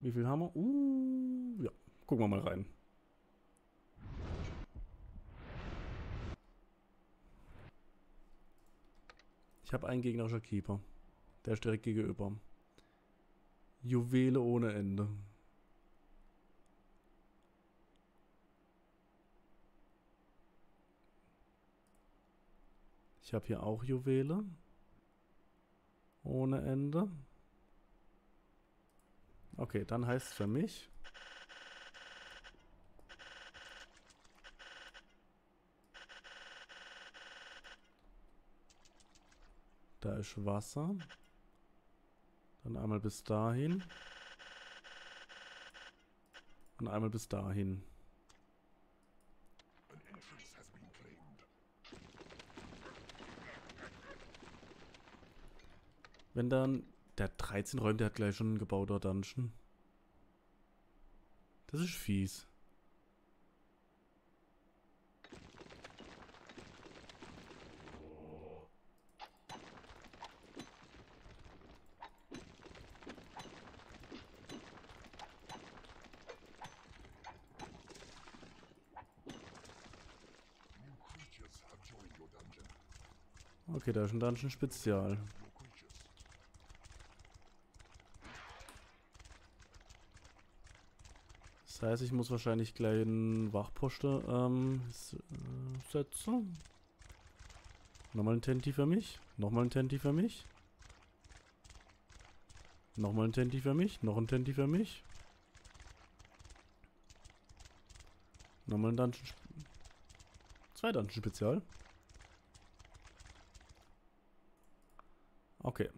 Wie viel haben wir? Uh, ja. Gucken wir mal rein. Ich habe einen gegnerischen Keeper. Der ist direkt gegenüber. Juwele ohne Ende. Ich habe hier auch Juwele. Ohne Ende. Okay, dann heißt es für mich... Da ist Wasser. Dann einmal bis dahin. Und einmal bis dahin. Wenn dann... Der 13 räumt, der hat gleich schon ein gebauter Dungeon. Das ist fies. Okay, da ist ein Dungeon Spezial. Das heißt, ich muss wahrscheinlich gleich einen Wachposten ähm, äh, setzen. Nochmal ein Tenti für mich. Nochmal ein Tenti für mich. Nochmal ein Tenti für mich. Noch ein Tenti für mich. Nochmal ein Dungeon. Zwei Dungeon Spezial. Okay.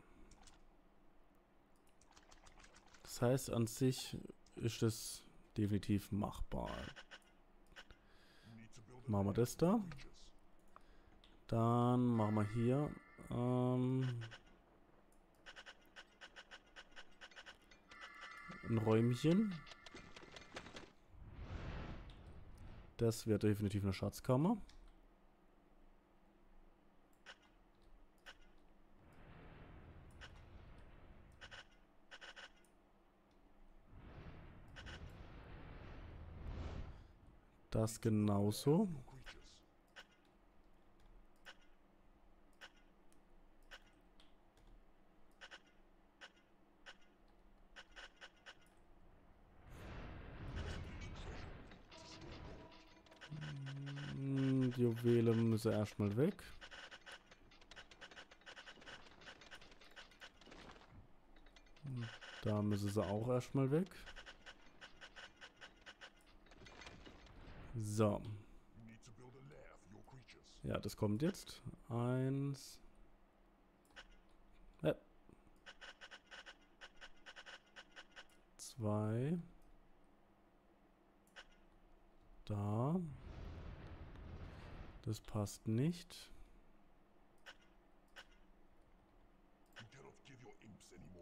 Das heißt, an sich ist es definitiv machbar. Machen wir das da. Dann machen wir hier ähm, ein Räumchen. Das wäre definitiv eine Schatzkammer. Das genauso. Hm, die Juwele müssen erstmal weg. Da müssen sie auch erstmal weg. So. Ja, das kommt jetzt. Eins. Ja. Zwei. Da. Das passt nicht.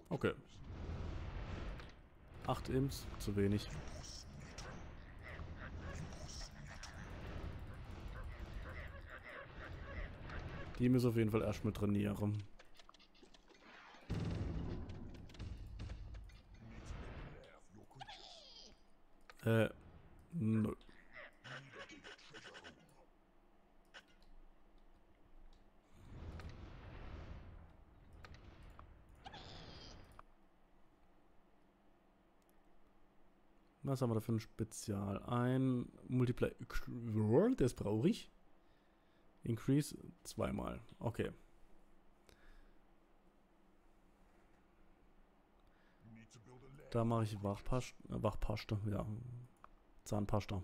Okay. Acht Imps, zu wenig. Die müssen auf jeden Fall erstmal trainieren. Äh. Was haben wir da für ein Spezial? Ein Multiplayer. Das brauche ich. Increase zweimal. Okay. Da mache ich Wachpast, äh, Wachpaste, ja. Zahnpasta.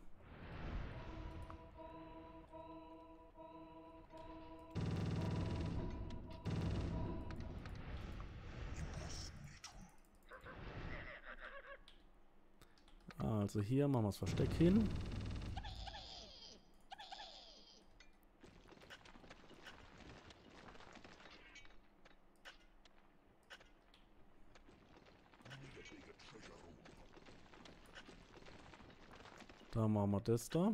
Also hier machen wir das Versteck hin. Machen wir das da.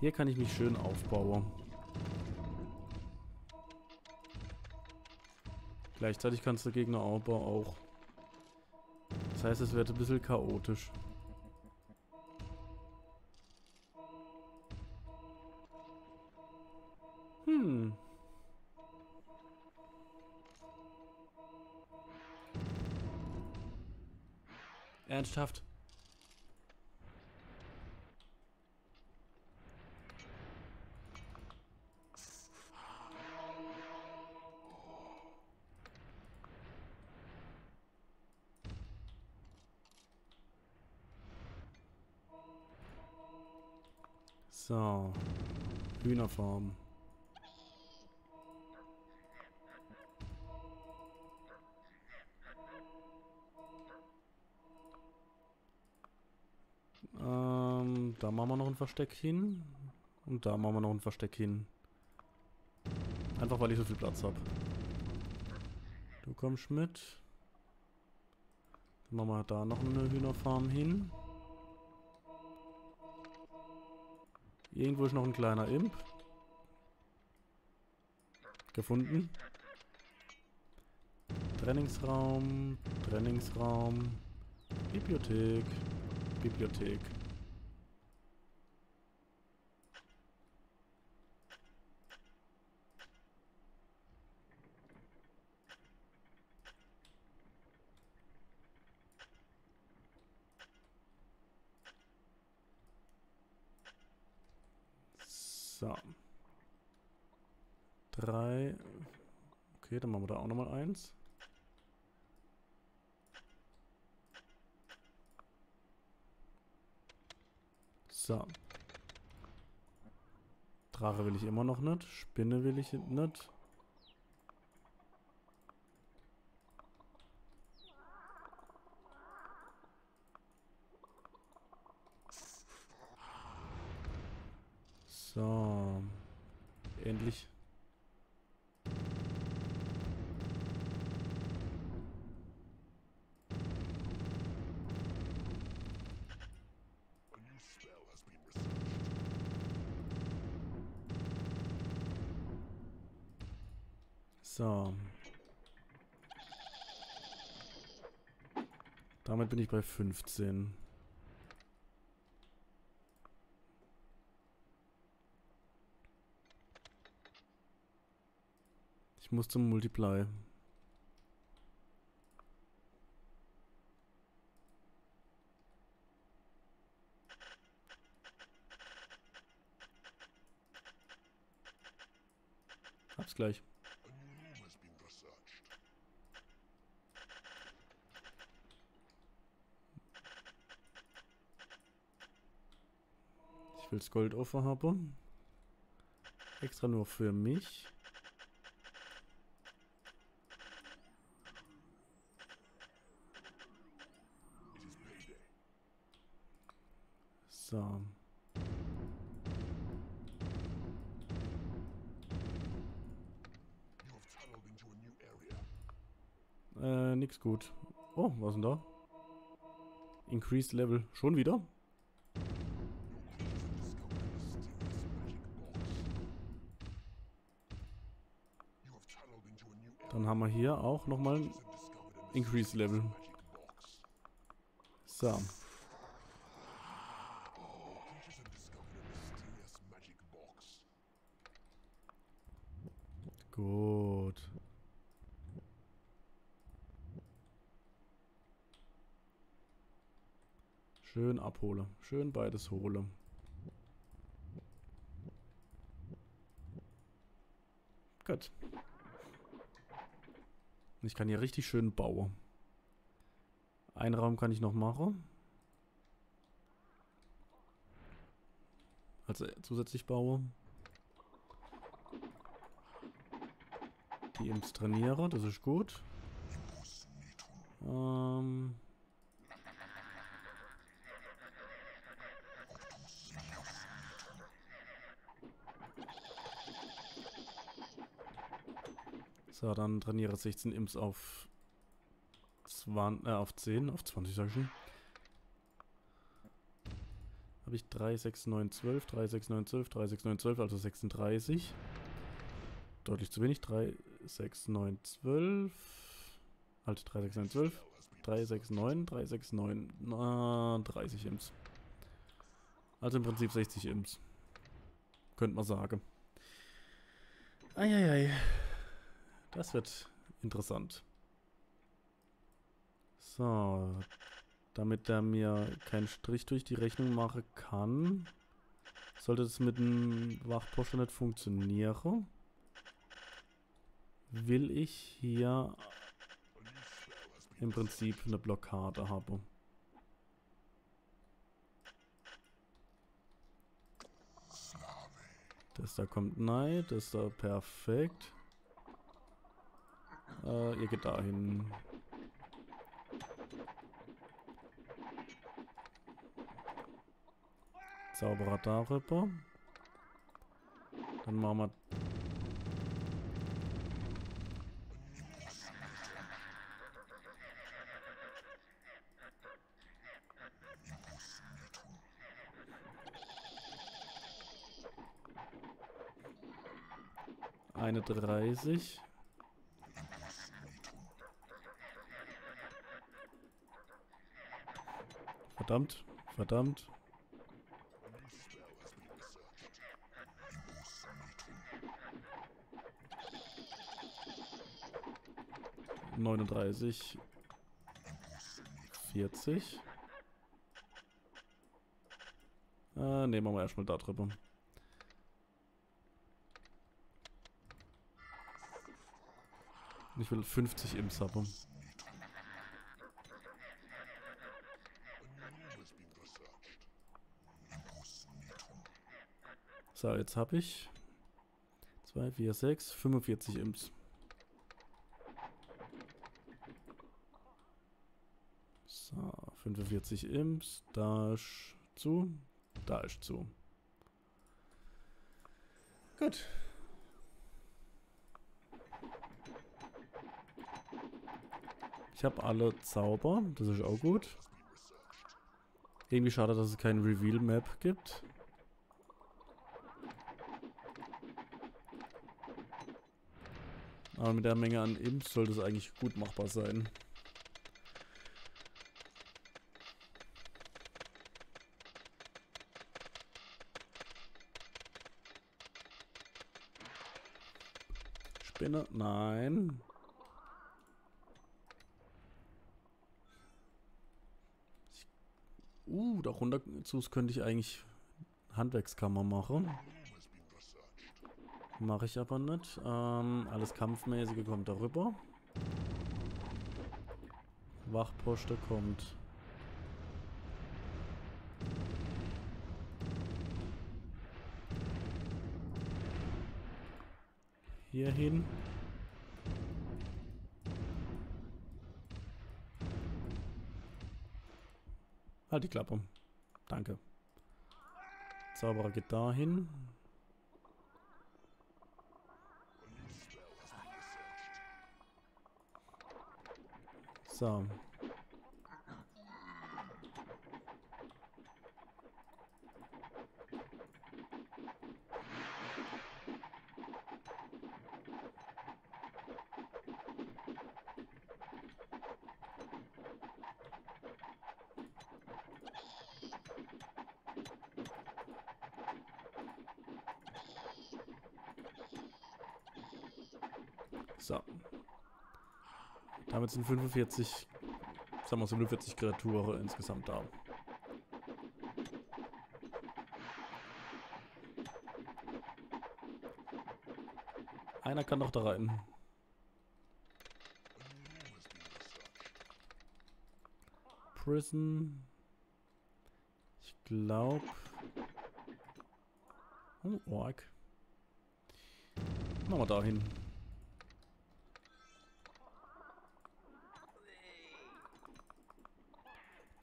Hier kann ich mich schön aufbauen. Gleichzeitig kannst du Gegner aufbauen auch. Das heißt, es wird ein bisschen chaotisch. Ernsthaft? So. Hühnerfarm. Machen wir noch ein Versteck hin. Und da machen wir noch ein Versteck hin. Einfach weil ich so viel Platz habe. Du kommst mit. Dann machen wir da noch eine Hühnerfarm hin. Irgendwo ist noch ein kleiner Imp. Gefunden. Trainingsraum, Trainingsraum, Bibliothek, Bibliothek. So. Drei. Okay, dann machen wir da auch nochmal eins. So. Drache will ich immer noch nicht. Spinne will ich nicht. So. Endlich. Damit bin ich bei 15. Ich muss zum Multiply. Hab's gleich. A new room has been researched. Will's Gold offen haben. Extra nur für mich. So. Äh, nix gut. Oh, was denn da? Increased Level. Schon wieder? Haben wir hier auch nochmal Increased mysterious Level. So. Gut. Schön abhole. Schön beides hole. Gut. Ich kann hier richtig schön bauen. Einen Raum kann ich noch machen. Also zusätzlich baue. Die Imps trainiere, das ist gut. Ähm. So, dann trainiere 16 Imps auf 20, äh, auf 10, auf 20 sag ich schon. habe ich 3, 6, 9, 12, 3, 6, 9, 12, 3, 6, 9, 12, also 36. Deutlich zu wenig. 3, 6, 9, 12. Halt, 3, 6, 9, 12. 3, 6, 9, 3, 6, 9. Na, 30 Imps. Also im Prinzip 60 Imps. Könnte man sagen. Eieiei. Das wird interessant. So. Damit er mir keinen Strich durch die Rechnung machen kann, sollte das mit dem Wachposter nicht funktionieren, will ich hier im Prinzip eine Blockade haben. Das da kommt nein, das da perfekt. Äh, ihr geht dahin. Zauberer darüber. Dann machen wir... Eine 30. Verdammt, verdammt. Neununddreißig. Vierzig. Äh, nehmen wir erstmal da drüber. Ich will 50 Imps haben. So, jetzt habe ich 2, 4, 6, 45 Imps. So, 45 Imps, da ist zu, da ist zu. Gut. Ich habe alle Zauber, das ist auch gut. Irgendwie schade, dass es kein Reveal-Map gibt. Aber mit der Menge an Imps sollte es eigentlich gut machbar sein. Spinne? Nein. Uh, da runter zu könnte ich eigentlich Handwerkskammer machen. Mache ich aber nicht. Ähm, alles Kampfmäßige kommt darüber. Wachposte kommt. Hier hin. Halt die Klappe. Danke. Zauberer geht dahin. So. Damit sind 45, sagen wir 45 Kreaturen insgesamt da. Einer kann noch da rein. Prison. Ich glaube. Oh, Ork. Machen wir da hin.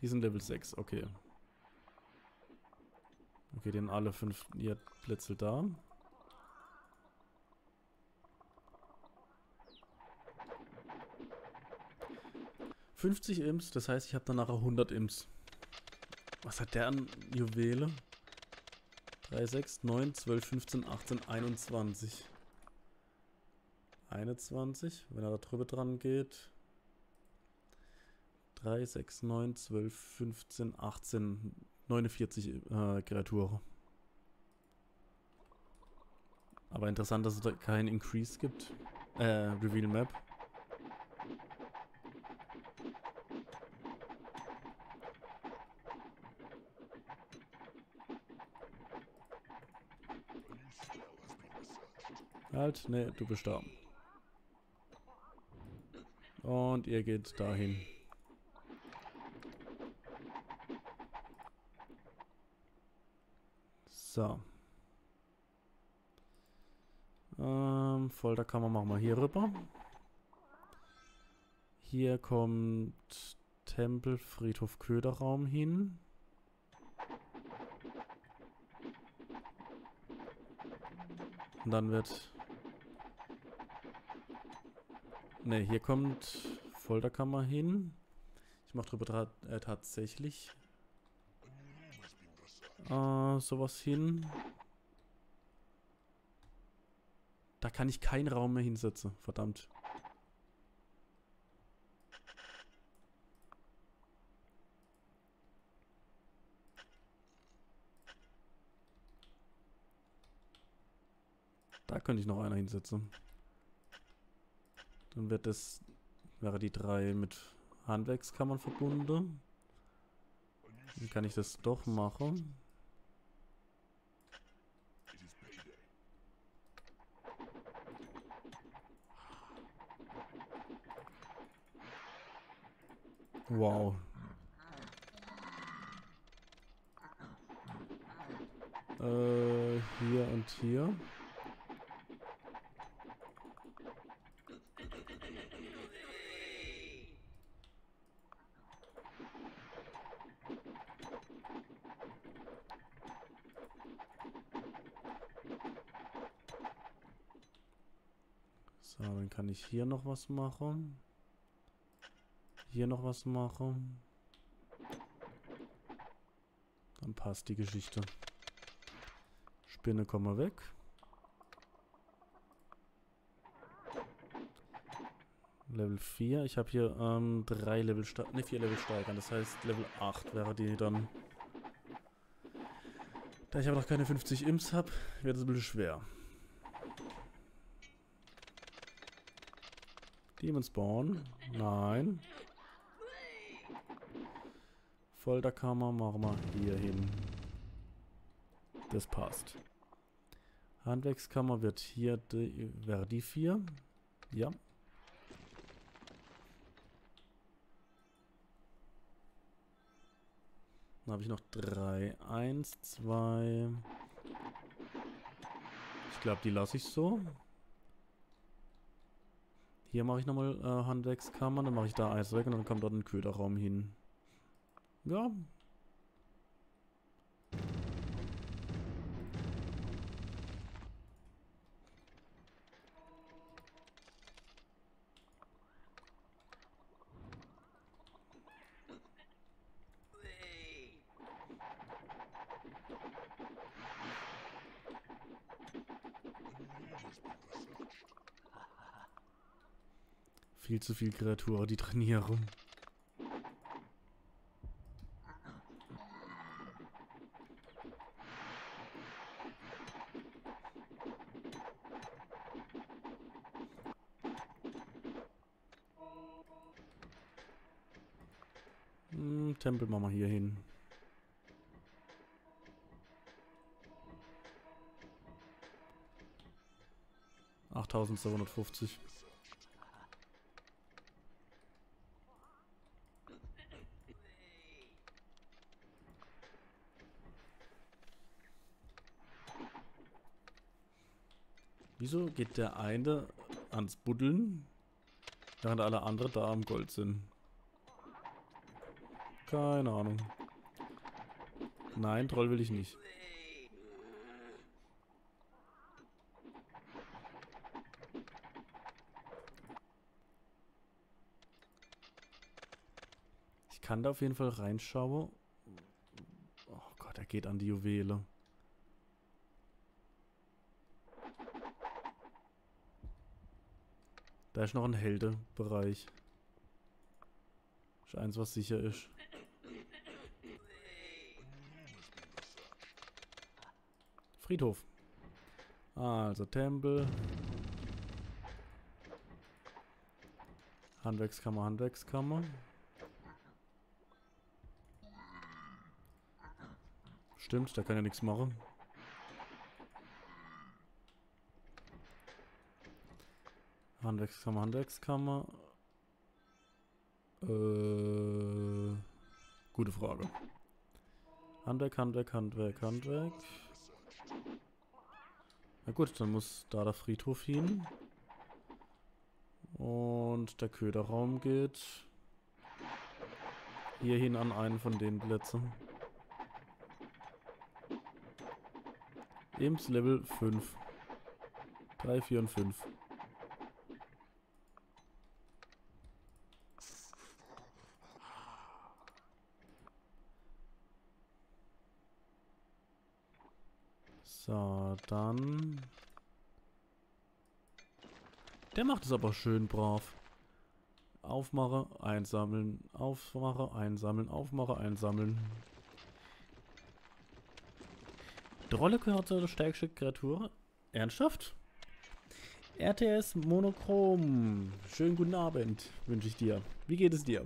Die sind Level 6, okay. Okay, den alle fünf ihr Plätze da. Fünfzig Imps, das heißt, ich habe dann nachher 100 Imps. Was hat der an Juwele? 3, 6, 9, 12, 15, 18, 21. 21, wenn er da drüber dran geht. 3, 6, 9, 12, 15, 18, 49 äh, Kreaturen. Aber interessant, dass es da keinen Increase gibt. Äh, Reveal Map. Halt, ne, du bist da. Und ihr geht dahin. So. Ähm, Folterkammer machen wir hier rüber. Hier kommt Tempel, Friedhof, Köderraum hin. Und dann wird... Ne, hier kommt Folterkammer hin. Ich mache drüber äh, tatsächlich äh, sowas hin. Da kann ich keinen Raum mehr hinsetzen. Verdammt. Da könnte ich noch einer hinsetzen. Dann wird das, wäre die drei mit Handwerkskammern verbunden. Dann kann ich das doch machen. Wow. Äh, hier und hier. So, dann kann ich hier noch was machen. Hier noch was machen. Dann passt die Geschichte. Spinne, komm mal weg. Level 4. Ich habe hier ähm, drei Level. Ne, vier Level steigern. Das heißt, Level 8 wäre die dann. Da ich aber noch keine 50 Imps habe, wird es ein bisschen schwer. Demon Spawn. Nein. Folterkammer machen wir hier hin. Das passt. Handwerkskammer wird hier, die, wäre die 4. Ja. Dann habe ich noch 3. 1, 2. Ich glaube, die lasse ich so. Hier mache ich nochmal äh, Handwerkskammer, dann mache ich da Eis weg und dann kommt dort ein Köderraum hin. Ja. Viel zu viel Kreaturen, die trainieren. Hm, Tempel machen wir hier hin. Wieso geht der eine ans Buddeln, während alle anderen da am Gold sind? Keine Ahnung. Nein, Troll will ich nicht. Ich kann da auf jeden Fall reinschauen, geht an die Juwele. Da ist noch ein Heldebereich. Ist eins, was sicher ist. Friedhof. Also Tempel. Handwerkskammer, Handwerkskammer. Stimmt, da kann ja nichts machen. Handwerkskammer, Handwerkskammer. Äh, gute Frage. Handwerk, Handwerk, Handwerk, Handwerk. Na gut, dann muss da der Friedhof hin. Und der Köderraum geht hierhin an einen von den Plätzen. Ems Level 5. 3, 4 und 5. So, dann... Der macht es aber schön brav. Aufmache, einsammeln, aufmache, einsammeln, aufmache, einsammeln. Drolle gehört zur stärkste Kreatur. Ernsthaft? RTS Monochrom. Schönen guten Abend wünsche ich dir. Wie geht es dir?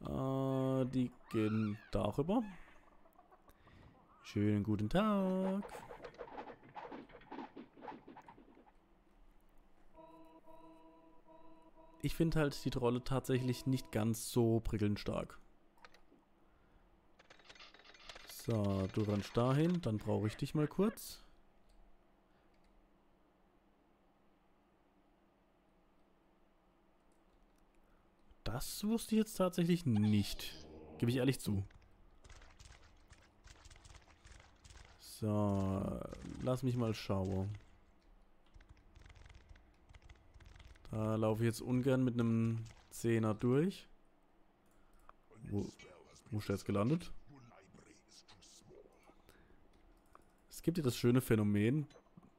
Äh, die gehen darüber. Schönen guten Tag. Ich finde halt die Trolle tatsächlich nicht ganz so prickelnd stark. So, du rennst dahin, dann brauche ich dich mal kurz. Das wusste ich jetzt tatsächlich nicht. Gebe ich ehrlich zu. So, lass mich mal schauen. Da laufe ich jetzt ungern mit einem Zehner durch. Wo, wo ist der jetzt gelandet? Es gibt ja das schöne Phänomen.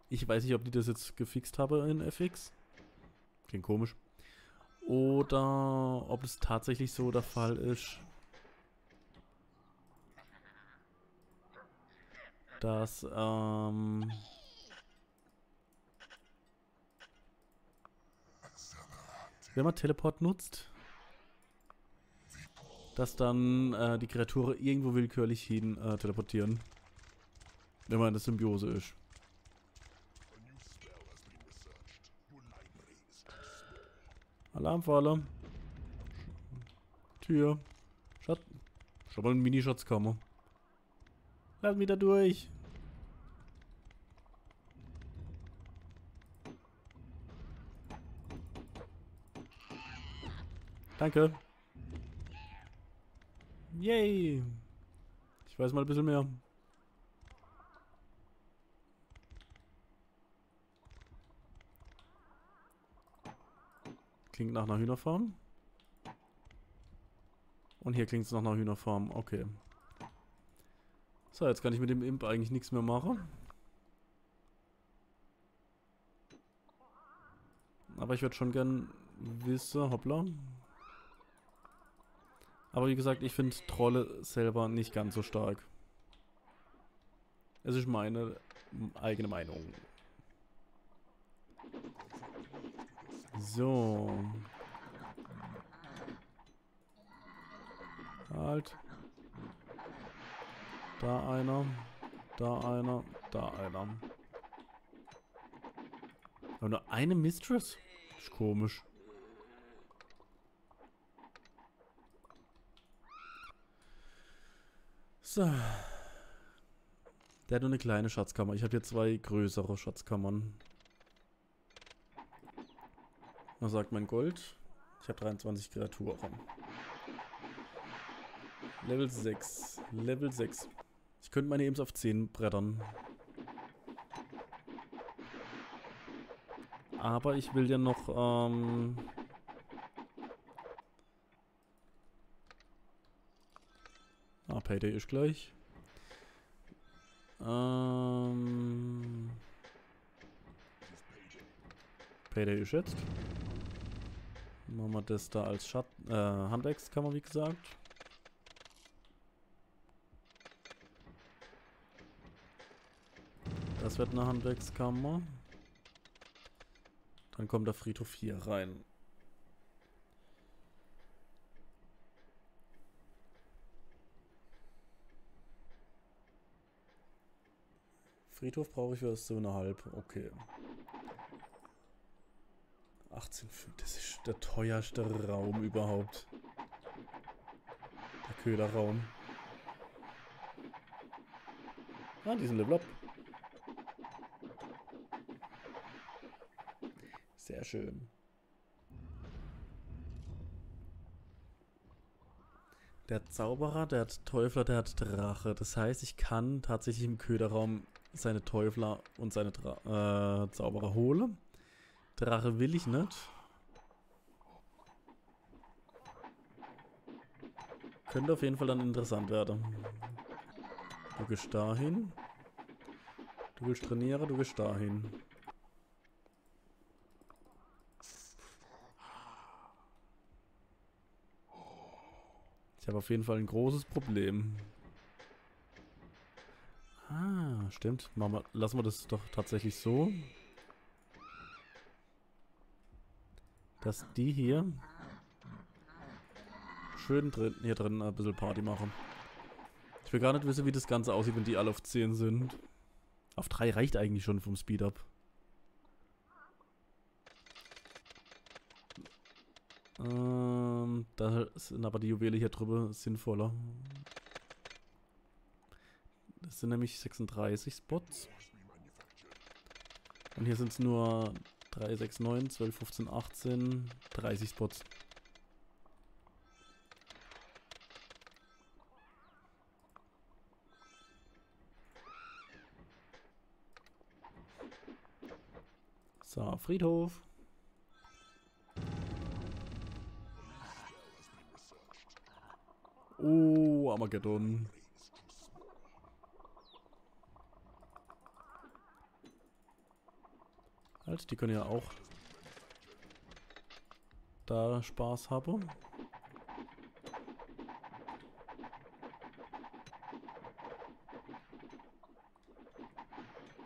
Ich weiß nicht, ob die das jetzt gefixt haben in FX. Klingt komisch. Oder ob es tatsächlich so der Fall ist, dass ähm, wenn man Teleport nutzt, dass dann äh, die Kreaturen irgendwo willkürlich hin äh, teleportieren. Wenn man in der Symbiose ist. Alarmfalle. Tür. Schatz. Schon mal ein Mini-Schatzkammer. Lass mich da durch. Danke. Yay. Ich weiß mal ein bisschen mehr. Klingt nach einer Hühnerfarm. Und hier klingt es nach einer Hühnerfarm. Okay. So, jetzt kann ich mit dem Imp eigentlich nichts mehr machen. Aber ich würde schon gern wissen, hoppla. Aber wie gesagt, ich finde Trolle selber nicht ganz so stark. Es ist meine eigene Meinung. So. Halt. Da einer. Da einer. Da einer. Aber nur eine Mistress? ist komisch. So. Der hat nur eine kleine Schatzkammer. Ich habe hier zwei größere Schatzkammern. Was sagt mein Gold? Ich habe 23 Kreaturen. Level 6. Level 6. Ich könnte meine Ems auf 10 brettern. Aber ich will ja noch, ähm... Payday ist gleich. Ähm, Payday ist jetzt. Machen wir das da als Schat äh, Handwerkskammer, wie gesagt. Das wird eine Handwerkskammer. Dann kommt der Friedhof hier rein. Friedhof brauche ich für das 7,5. Okay. 18, das ist der teuerste Raum überhaupt. Der Köderraum. Ah, die sind Level Up. Sehr schön. Der Zauberer, der hat Teufler, der hat Drache. Das heißt, ich kann tatsächlich im Köderraum seine Teufler und seine Dra äh, Zauberer holen. Drache will ich nicht. Könnte auf jeden Fall dann interessant werden. Du gehst dahin. Du willst trainieren, du gehst dahin. Ich habe auf jeden Fall ein großes Problem. Ah, stimmt. Machen lassen wir das doch tatsächlich so. Dass die hier schön drin, hier drin ein bisschen Party machen. Ich will gar nicht wissen, wie das Ganze aussieht, wenn die alle auf 10 sind. Auf 3 reicht eigentlich schon vom Speed-Up. Ähm, da sind aber die Juwele hier drüber sinnvoller. Das sind nämlich 36 Spots. Und hier sind es nur 3, 6, 9, 12, 15, 18, 30 Spots. So, Friedhof. Oh, Armageddon. Halt, die können ja auch da Spaß haben.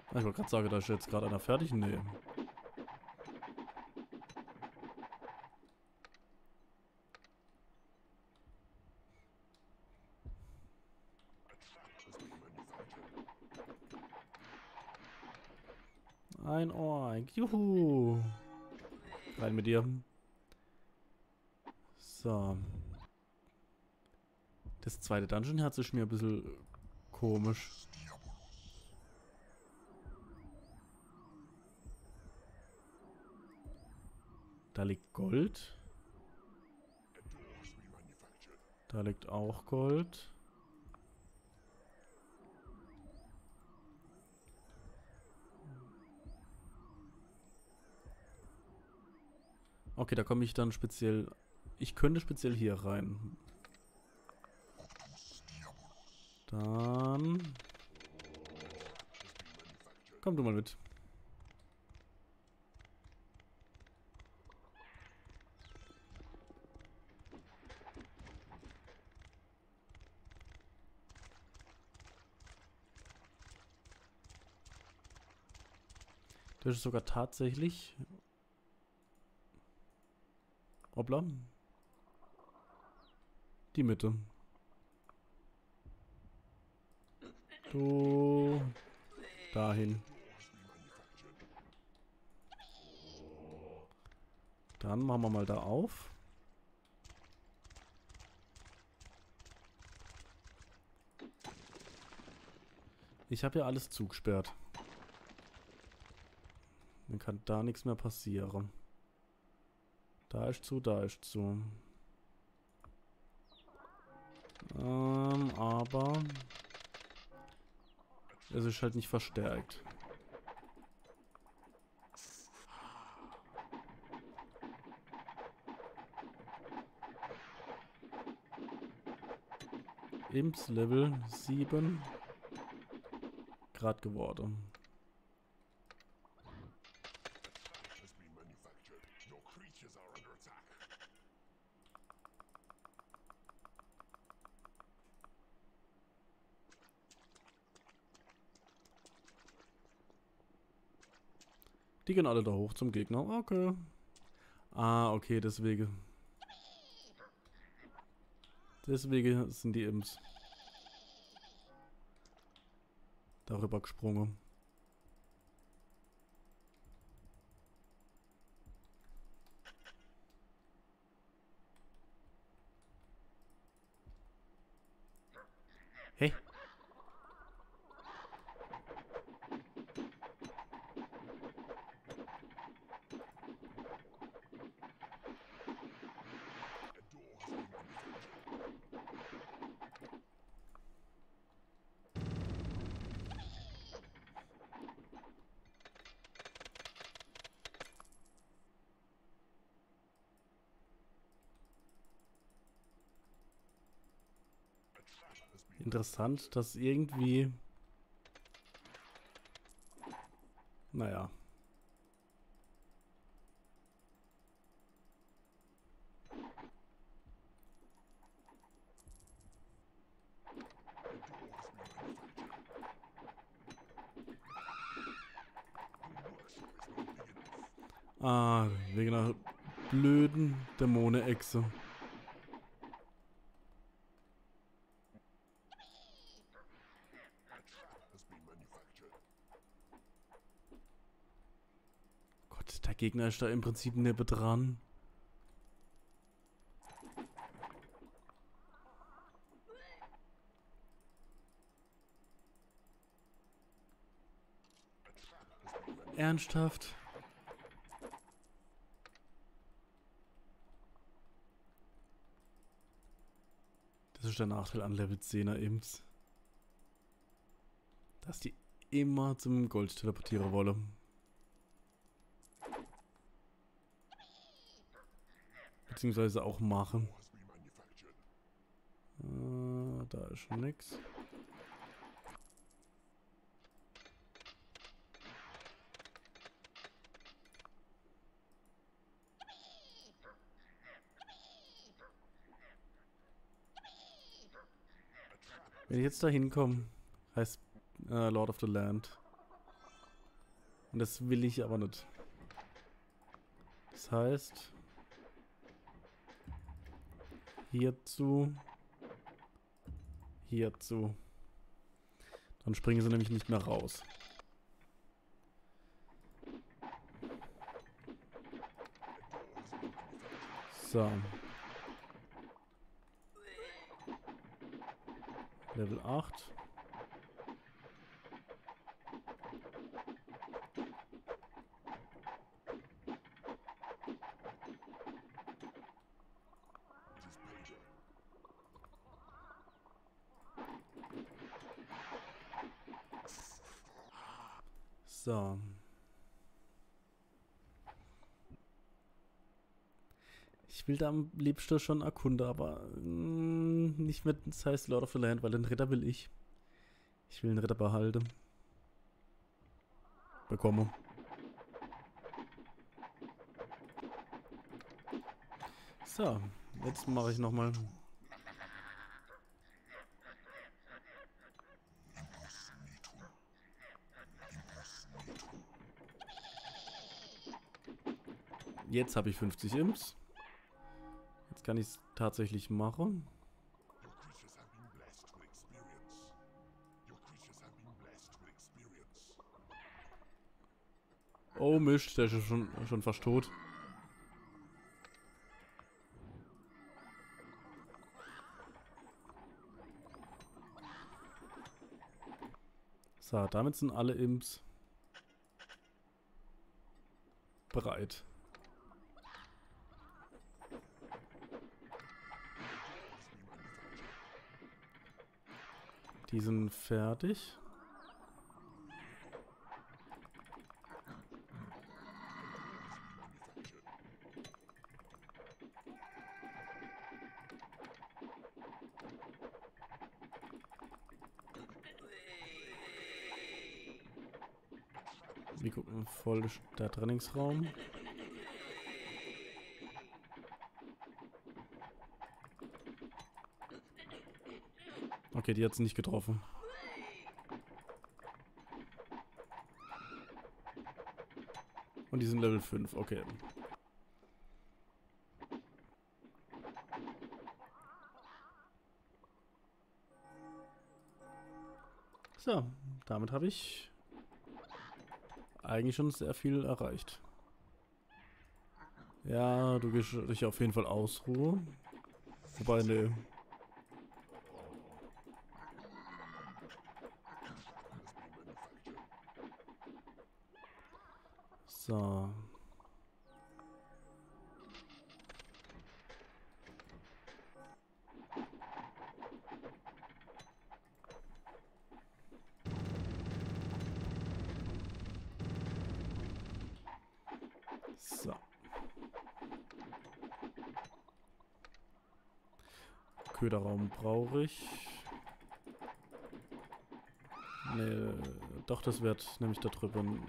Ich wollte gerade sagen, da ist jetzt gerade einer fertig. Nee. Org. Juhu. Rein mit dir. So. Das zweite Dungeon-Herz ist mir ein bisschen komisch. Da liegt Gold. Da liegt auch Gold. Okay, da komme ich dann speziell... Ich könnte speziell hier rein. Dann... Komm du mal mit. Das ist sogar tatsächlich Hoppla. Die Mitte. Du. Dahin. Dann machen wir mal da auf. Ich habe ja alles zugesperrt. Dann kann da nichts mehr passieren. Da ist zu, da ist zu. Ähm, aber es ist halt nicht verstärkt. Imps Level 7 Grad geworden. Die gehen alle da hoch zum Gegner. Okay. Ah, okay, deswegen. Deswegen sind die Imps darüber gesprungen. Hey. A door has been manufactured. A trap has been Interessant, dass irgendwie... Naja. Ah, wegen einer blöden Dämone-Echse. A trap has been manufactured. Gott, der Gegner ist da im Prinzip nebe dran. Ernsthaft? Das ist der Nachteil an Level 10er Imps. Dass die immer zum Gold teleportieren wollen. Beziehungsweise auch machen. Äh, da ist nix. Wenn ich jetzt da hinkomme, heißt äh, Lord of the Land. Und das will ich aber nicht. Das heißt, hierzu, hierzu. Dann springen sie nämlich nicht mehr raus. So. Level 8. So. Ich will da am liebsten schon erkunden, aber mm, nicht mit das heißt Lord of the Land, weil den Ritter will ich. Ich will den Ritter behalten. Bekomme. So, jetzt mache ich nochmal. Jetzt habe ich 50 Imps. Jetzt kann ich es tatsächlich machen. Oh Mist, der ist schon, schon fast tot. So, damit sind alle Imps bereit. Die sind fertig. Wir gucken voll der Trainingsraum. Okay, die hat es nicht getroffen. Und die sind Level 5, okay. So, damit habe ich eigentlich schon sehr viel erreicht. Ja, du gehst dich auf jeden Fall ausruhen. Wobei, ne. Brauche ich. Nee, doch, das wird nämlich da drüben.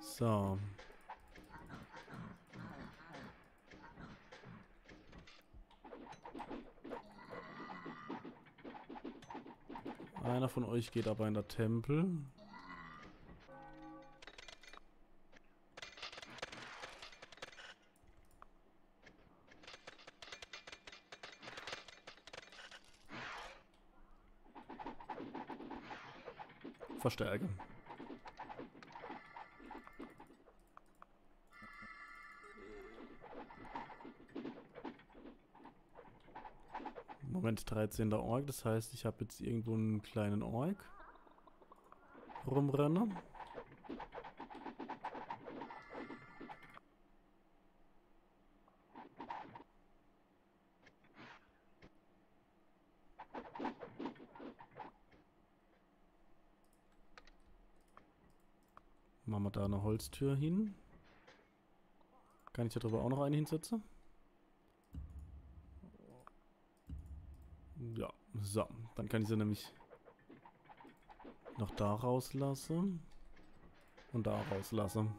So. Einer von euch geht aber in der Tempel. Verstärken. Moment, 13. Org, das heißt, ich habe jetzt irgendwo einen kleinen Org rumrennen. Machen wir da eine Holztür hin. Kann ich da drüber auch noch eine hinsetzen? Ja, so. Dann kann ich sie nämlich noch da rauslassen. Und da rauslassen.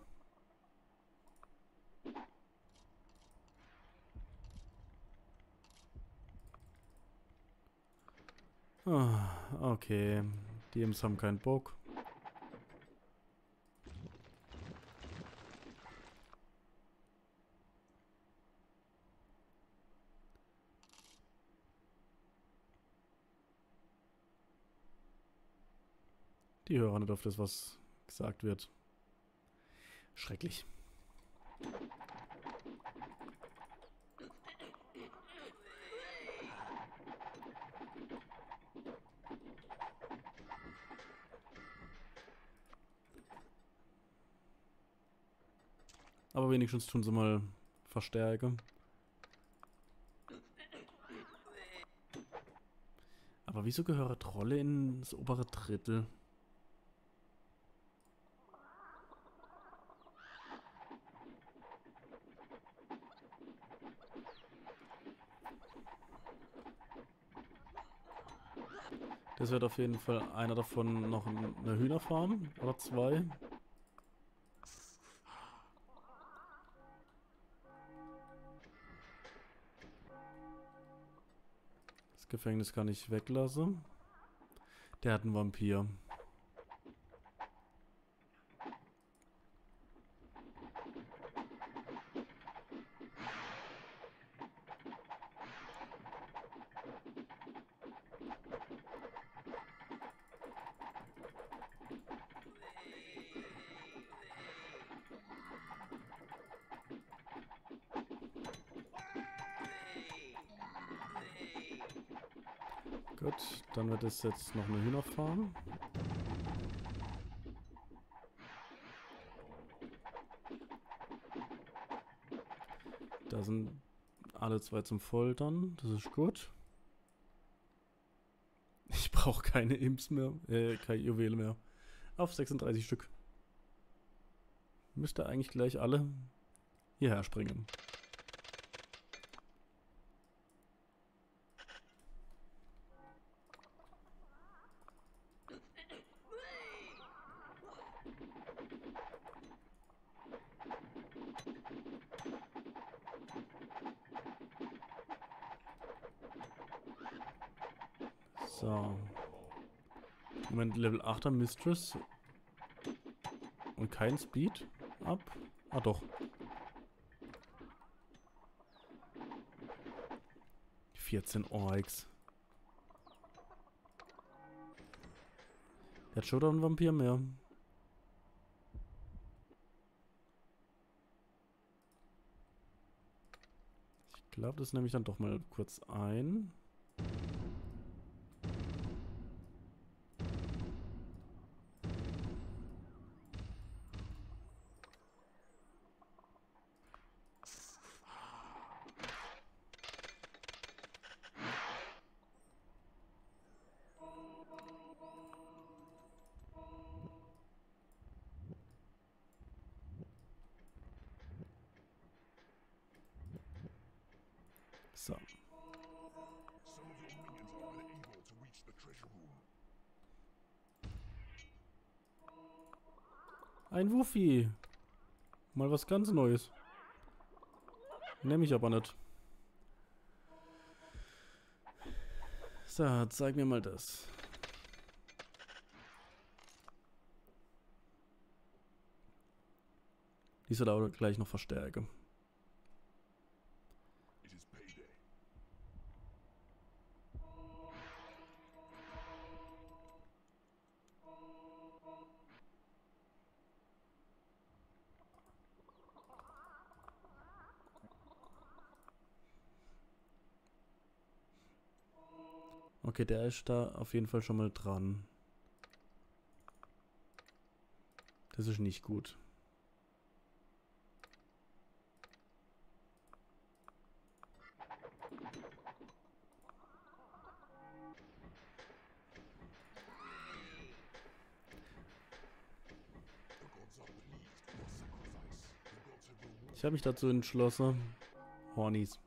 Ah, okay. Die Ems haben keinen Bock. Die hören nicht auf das, was gesagt wird. Schrecklich. Aber wenigstens tun sie mal Verstärke. Aber wieso gehören Trolle ins obere Drittel? Das wird auf jeden Fall einer davon noch eine Hühnerfarm oder zwei. Das Gefängnis kann ich weglassen. Der hat einen Vampir. Gut, wird es jetzt noch eine Hühnerfarm. Da sind alle zwei zum Foltern, das ist gut. Ich brauche keine Imps mehr, äh, keine Juwele mehr. Auf 36 Stück. Müsste eigentlich gleich alle hierher springen. So. Moment, Level 8er Mistress. Und kein Speed ab? Ah, doch. 14 Orks. Jetzt schon ein Vampir mehr. Ich glaube, das nehme ich dann doch mal kurz ein. Wuffi. Mal was ganz Neues. Nehme ich aber nicht. So, zeig mir mal das. Die soll aber gleich noch verstärken. Okay, der ist da auf jeden Fall schon mal dran. Das ist nicht gut. Ich habe mich dazu entschlossen. Hornies.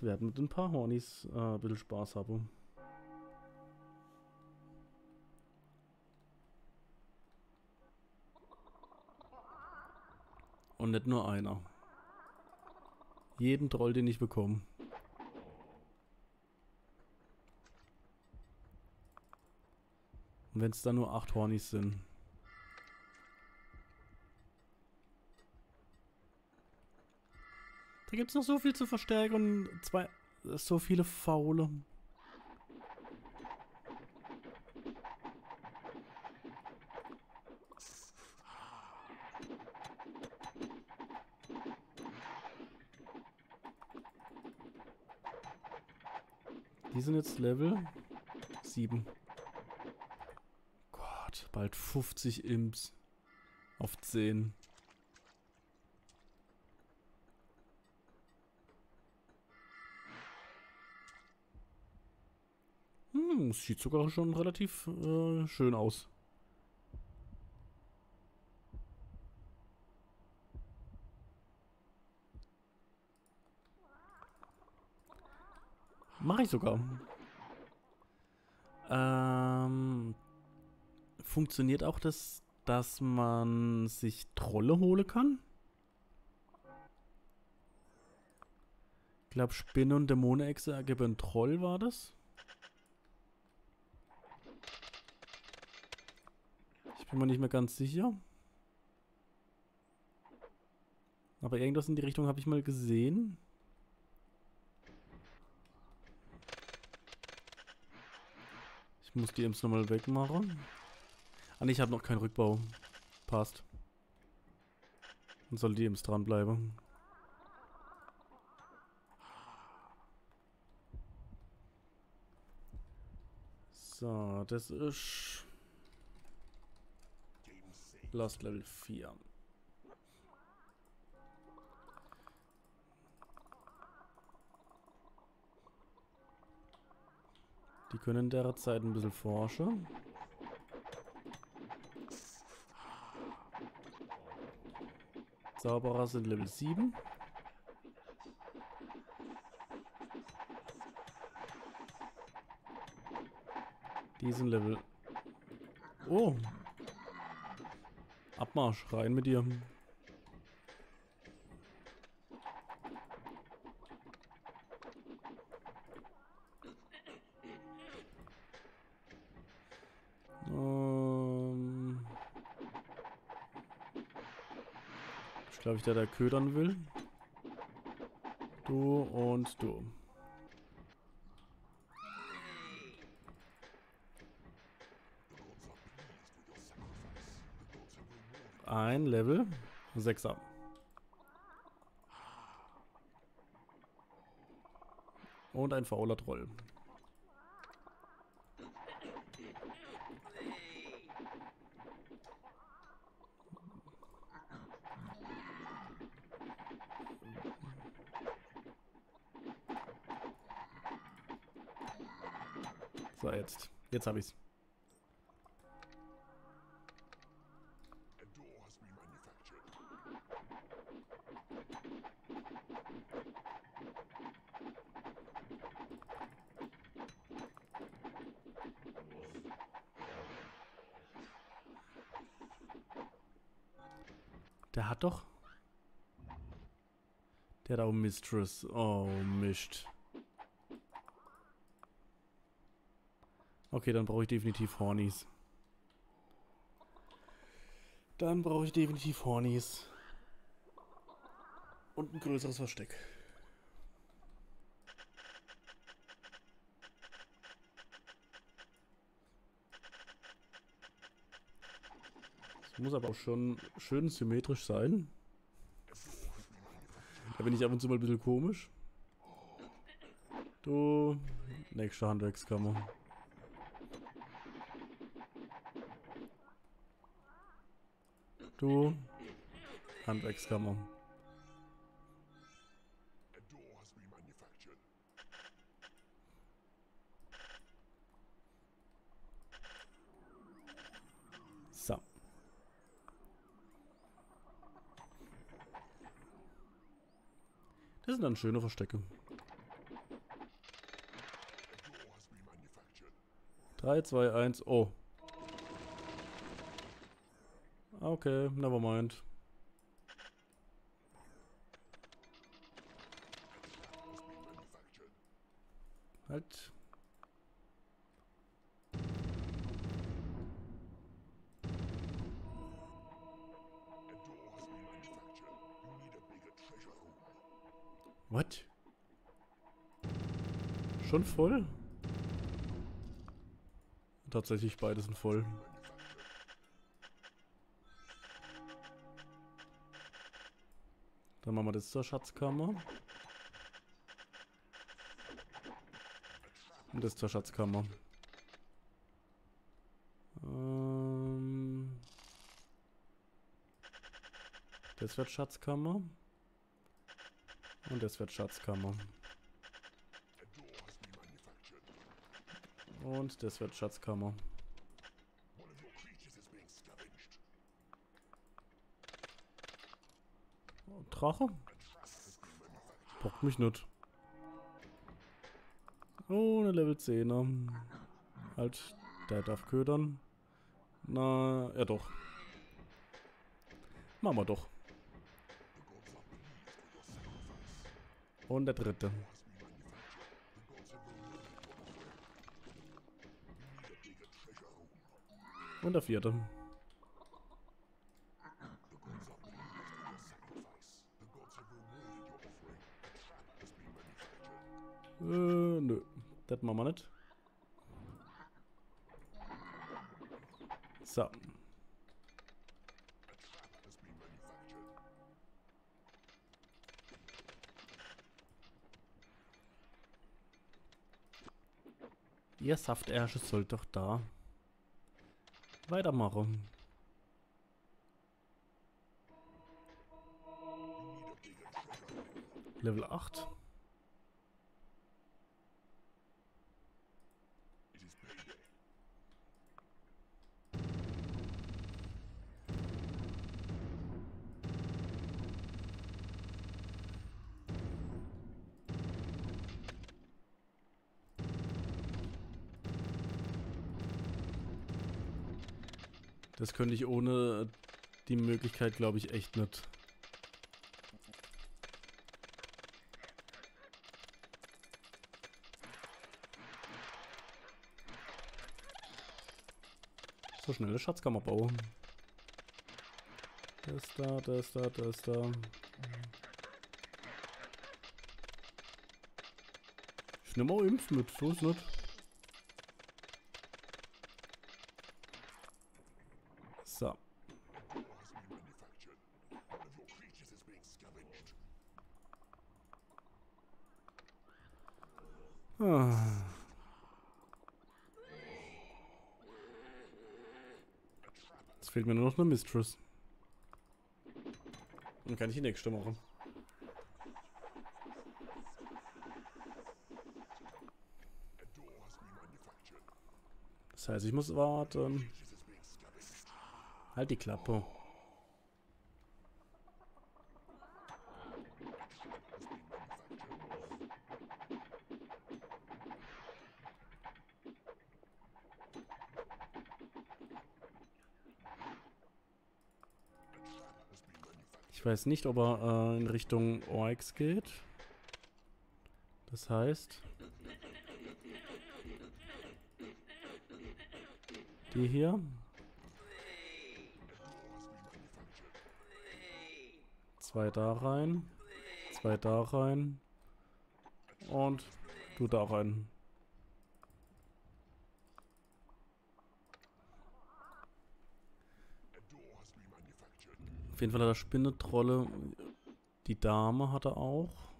Ich werde mit ein paar Hornies äh, ein bisschen Spaß haben. Und nicht nur einer. Jeden Troll, den ich bekomme. Und wenn es dann nur acht Hornies sind. Da gibt es noch so viel zu verstärken und zwei, so viele Faule. Die sind jetzt Level 7. Gott, bald 50 Imps. Auf 10. Sieht sogar schon relativ äh, schön aus. Mache ich sogar. Ähm, funktioniert auch das, dass man sich Trolle holen kann? Ich glaube, Spinne und Dämonenechse ergeben Troll, war das? Bin mir nicht mehr ganz sicher. Aber irgendwas in die Richtung habe ich mal gesehen. Ich muss die Imps nochmal wegmachen. Ah ne, ich habe noch keinen Rückbau. Passt. Dann soll die Imps dranbleiben. So, das ist. Last Level 4. Die können derzeit ein bisschen forschen. Zauberer sind Level 7. Die sind Level... Oh, Abmarsch, rein mit dir. Ähm. Ich glaube, ich der da ködern will. Du und du. Ein Level. Sechser. Und ein fauler Troll. So, jetzt. Jetzt habe ich's. A door has been manufactured. Der hat doch. Der hat auch Mistress. Oh, mischt. Okay, dann brauche ich definitiv Hornies. Dann brauche ich definitiv Hornies. Und ein größeres Versteck. Muss aber auch schon schön symmetrisch sein. Da bin ich ab und zu mal ein bisschen komisch. Du, nächste Handwerkskammer. Du, Handwerkskammer. A door has been manufactured. So. Das sind dann schöne Verstecke. A door has been manufactured. 3, 2, 1, oh. Okay, never mind. Has been manufactured. Halt. What? Schon voll? Tatsächlich, beide sind voll. Dann machen wir das zur Schatzkammer. Und das zur Schatzkammer. Ähm, das wird Schatzkammer. Und das wird Schatzkammer. Und das wird Schatzkammer. Scavenged. Drache? Braucht mich nicht. Oh, eine Level 10er. Halt, der darf ködern. Na, ja doch. Machen wir doch. Bigger treasure room. Und der vierte. Äh, nö. Das machen wir nicht. So. Ihr Saftärsche sollt doch da weitermachen. Level 8. könnte ich ohne die Möglichkeit, glaube ich, echt nicht. So schnelle Schatzkammer bauen. Das da, das da, das da. Ich nehme auch Impf mit, so ist nicht. So. Door has been manufactured. One of your creatures is being scavenged. Ah. Fehlt mir nur noch eine Mistress. Dann kann ich die nächste machen. Das heißt, ich muss warten. Halt die Klappe. Ich weiß nicht, ob er äh, in Richtung Oryx geht. Das heißt... Die hier. Zwei da rein. Zwei da rein. Und du da rein. Auf jeden Fall hat er Spinnetrolle. Die Dame hat er auch.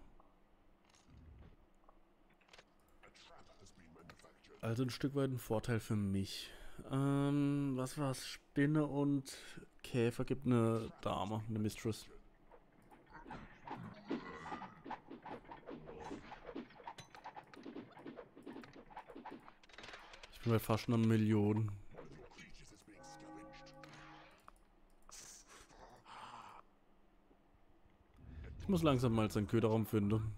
Also ein Stück weit ein Vorteil für mich. Ähm, was war's? Spinne und Käfer gibt eine Dame, eine Mistress. Bin bei fast einer Million. Ich muss langsam mal seinen Köderraum finden.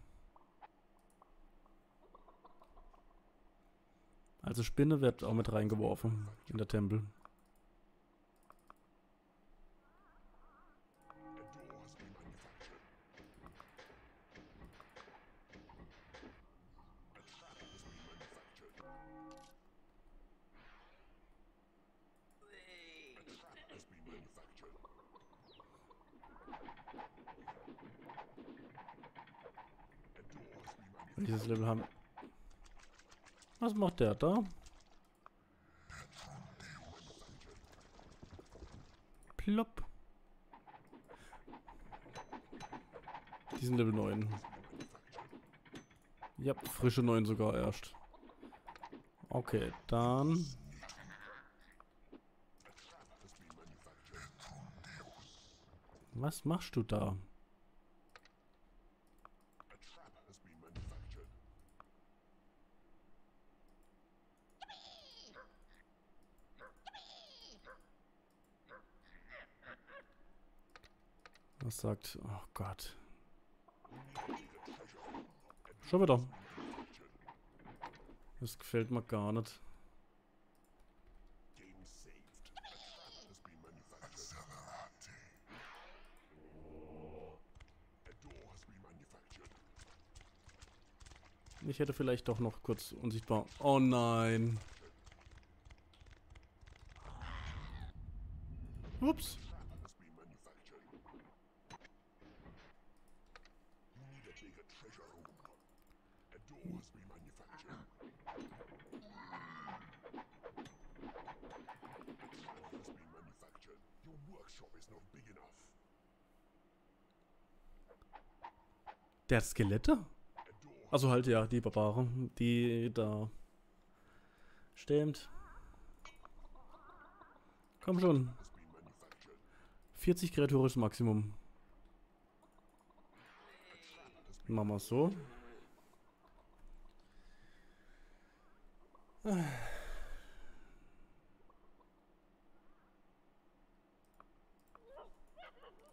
Also Spinne wird auch mit reingeworfen in der Tempel. Der da? Plopp. Die sind Level 9. Ja, frische 9 sogar erst. Okay, dann. Was machst du da? A trap has been manufactured. Was sagt. Oh Gott. Schon wieder. Das gefällt mir gar nicht. Ich hätte vielleicht doch noch kurz unsichtbar. Oh nein. Ups. Trap has been manufactured. You need a bigger treasure room. A door has been manufactured. A trap has been manufactured. Your workshop is not big enough. Der hat Skelette? Also halt ja, die Barbaren, die da. Stimmt. Komm schon. has been manufactured. 40 kreaturisches Maximum. Machen wir so.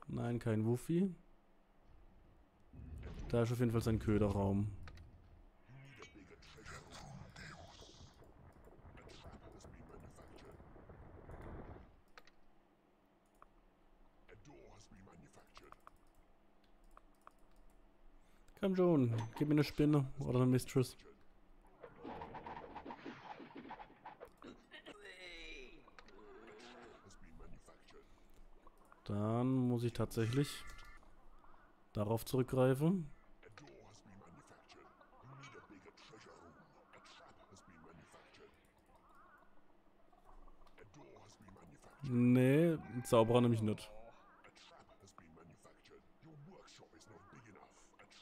Nein, kein Wuffi. Da ist auf jeden Fall sein Köderraum. Komm schon, gib mir eine Spinne oder eine Mistress. Dann muss ich tatsächlich darauf zurückgreifen. Treasure room. A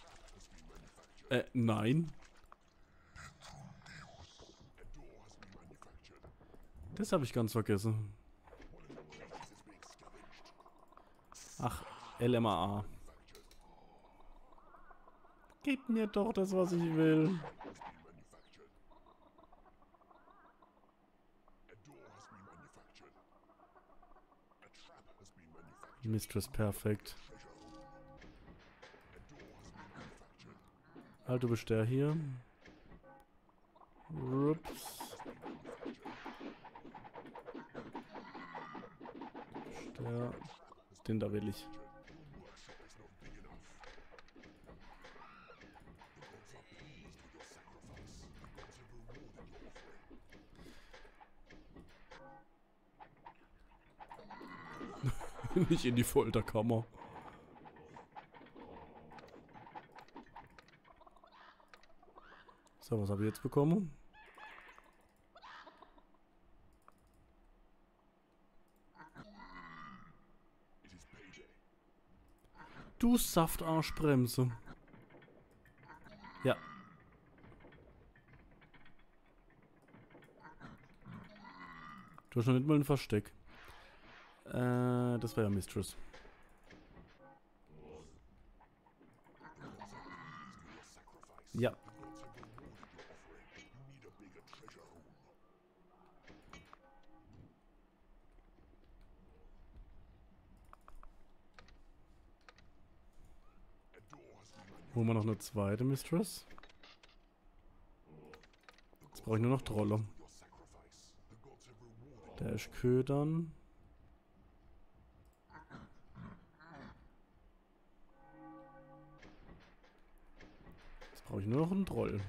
trap has been manufactured. Äh, nein. Das habe ich ganz vergessen. Ach, LMAA. Gib mir doch das, was ich will. Mistress perfekt. Treasure room. A door has been manufactured. Du bist der hier. Ups. Der. Den da will ich. Nicht in die Folterkammer. So, was habe ich jetzt bekommen? Du Saftarschbremse. Ja. Du hast noch nicht mal ein Versteck. Äh, das war ja Mistress. Holen wir noch eine zweite Mistress. Jetzt brauche ich nur noch Trolle. Your sacrifice. The gods have rewarded. Der ist Ködern. Jetzt brauche ich nur noch einen Troll.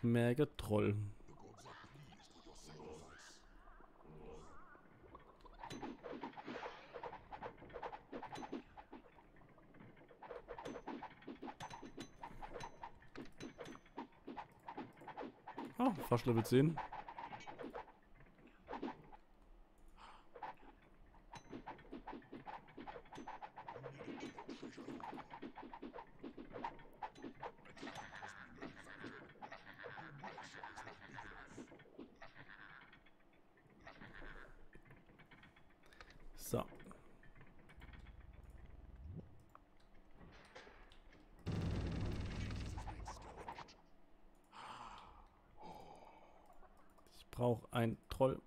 Mega Troll. Ah, fast Level 10. So. Ich brauche ein Troll.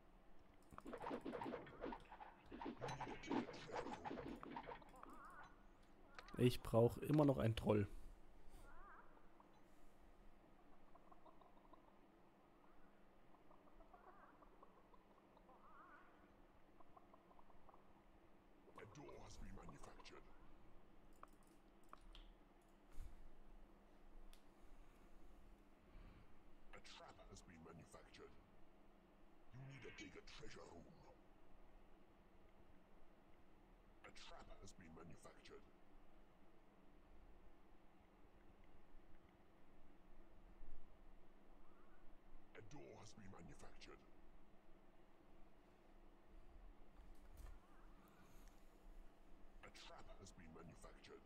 Immer noch ein Troll. Manufactured. A trap has been manufactured. You need a bigger treasure room. A trap has been manufactured. A door has been manufactured. A trap has been manufactured. So. A has been manufactured. A trap has been manufactured.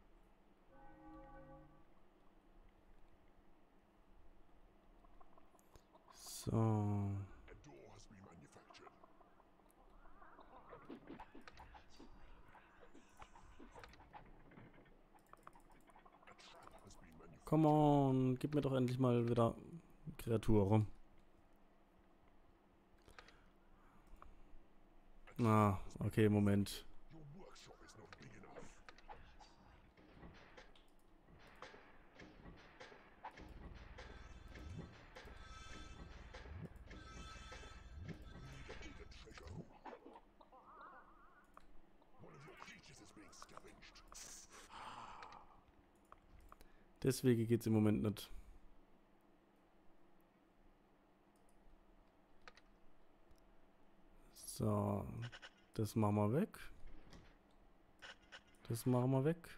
Come on, gib mir doch endlich mal wieder Kreaturen. Ah, okay, Moment. Deswegen geht's im Moment nicht. So, das machen wir weg. Das machen wir weg.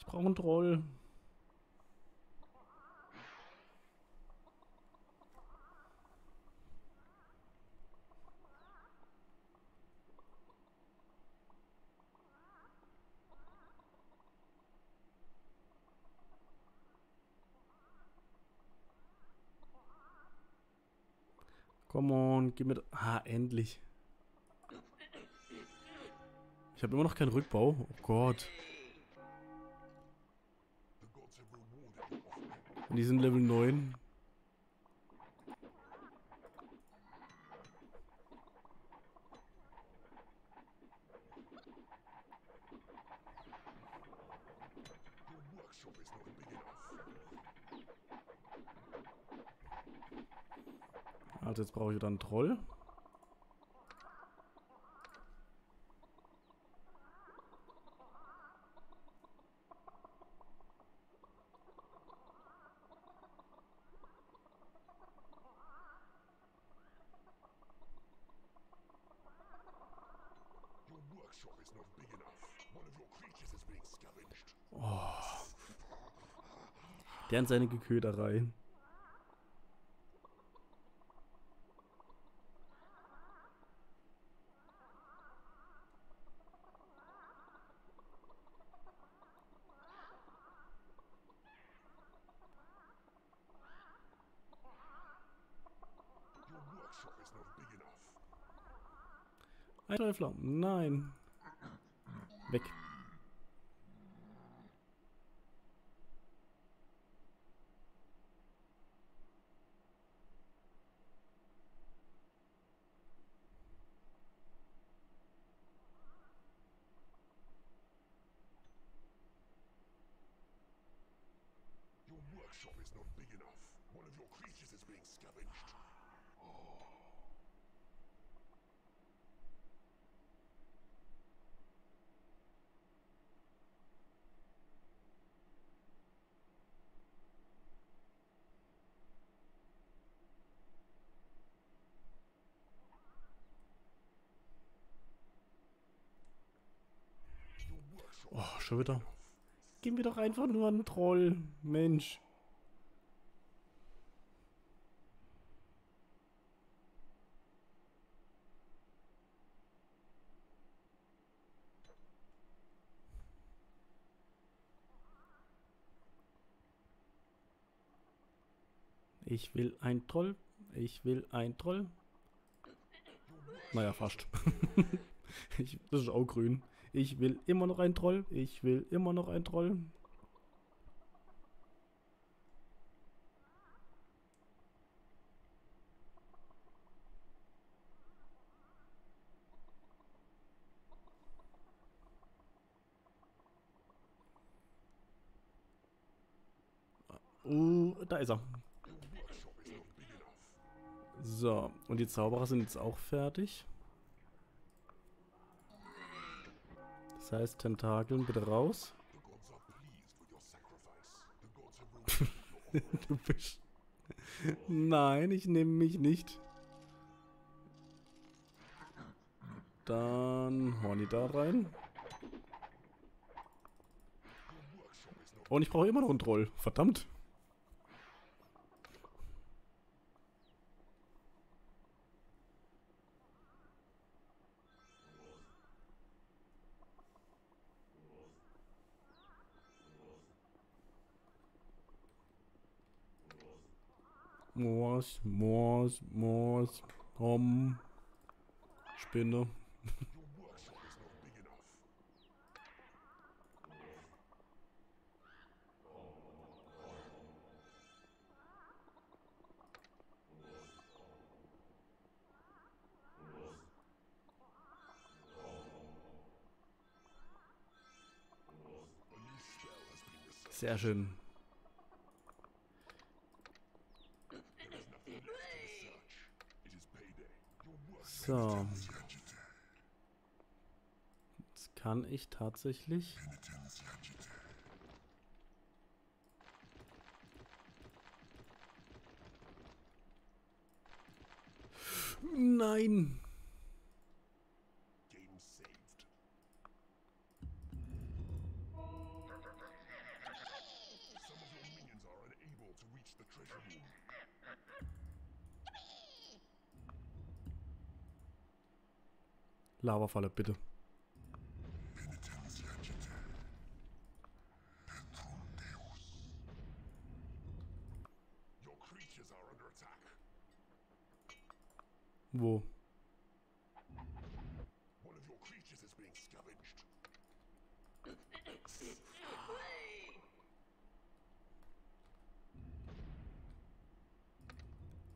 Ich brauche einen Troll. Come on, gib mir... Ah, endlich. Ich habe immer noch keinen Rückbau. Oh Gott. Und die sind Level 9. Also jetzt brauche ich wieder einen Troll. Scavenged. Der und seine Geködereien. Teufler. Nein. Weg. Oh, schon wieder. Gib mir doch einfach nur einen Troll. Mensch. Ich will ein Troll. Ich will ein Troll. Naja, fast. ich, das ist auch grün. Ich will immer noch ein Troll. Ich will immer noch ein Troll. Uh, da ist er. So, und die Zauberer sind jetzt auch fertig. Das heißt, Tentakeln bitte raus. Du bist. Nein, ich nehme mich nicht. Dann Horny da rein. Und ich brauche immer noch einen Troll. Verdammt. Moos, Moos, Moos, Hom, Spinne. Your workshop So. Jetzt kann ich tatsächlich... Nein! Lavafalle, bitte. Wo?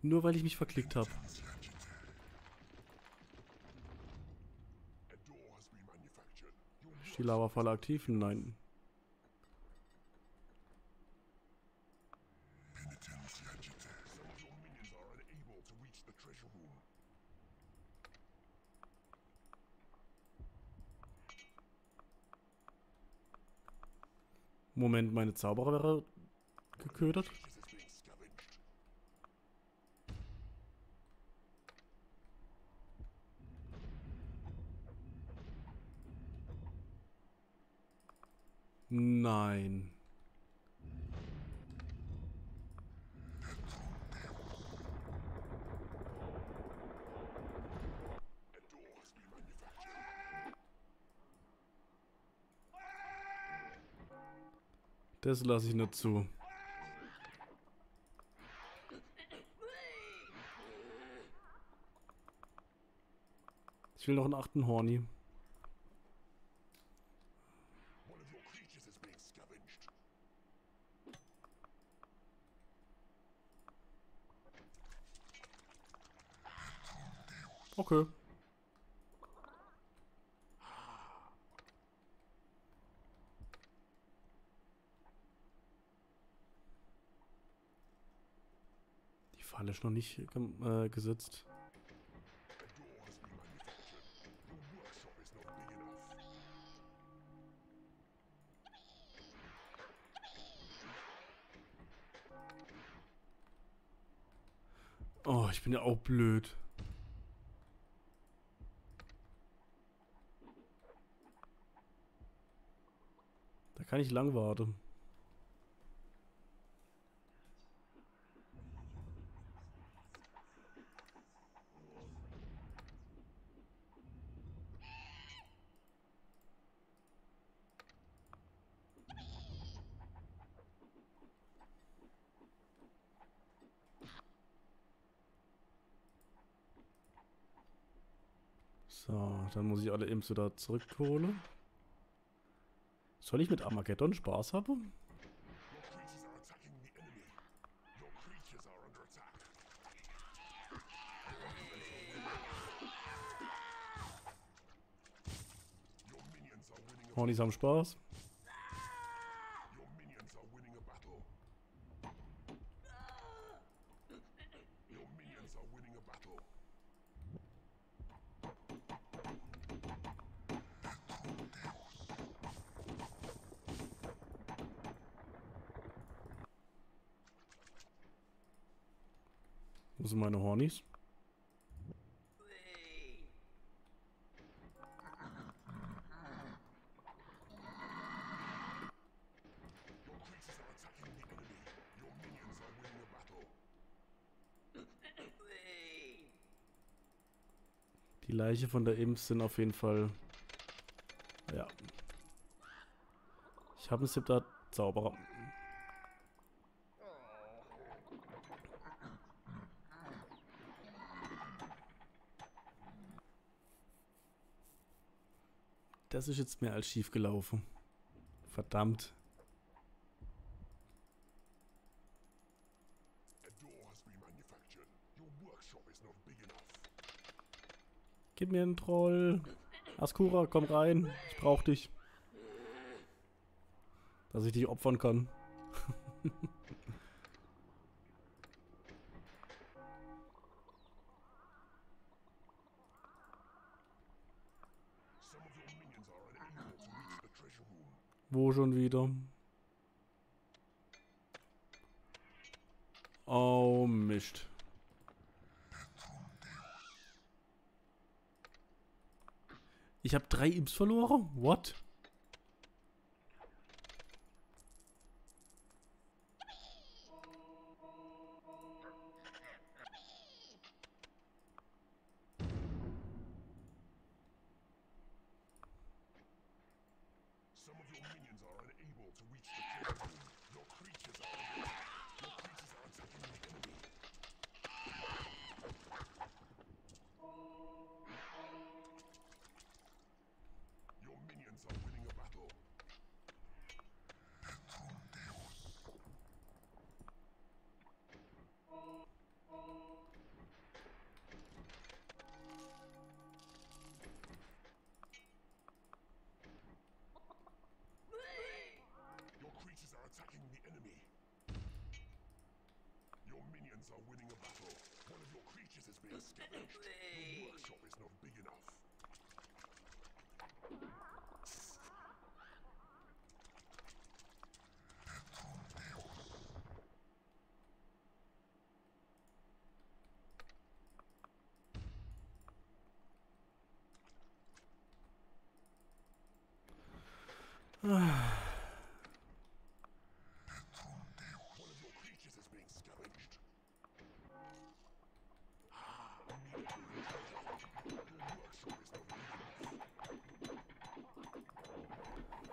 Nur weil ich mich verklickt habe. A door has been manufactured. Your Ist die Lavafalle aktiv? Nein. Moment, meine Zauberer wäre geködert. Nein. Das lasse ich nicht zu. Ich will noch einen achten Horny. Okay. Die Falle ist noch nicht äh, gesetzt. Oh, ich bin ja auch blöd. Kann ich lang warten. So, dann muss ich alle Imps wieder zurückholen. Soll ich mit Armageddon Spaß haben? Your creatures are winning a battle. Die Leiche von der Imps sind auf jeden Fall. Ja. Ich habe einen Zauberer. Das ist jetzt mehr als schief gelaufen. Verdammt. Gib mir einen Troll. Askura, komm rein. Ich brauch dich. Dass ich dich opfern kann. Wo schon wieder? Oh, Mist. Ich habe drei Imps verloren? What?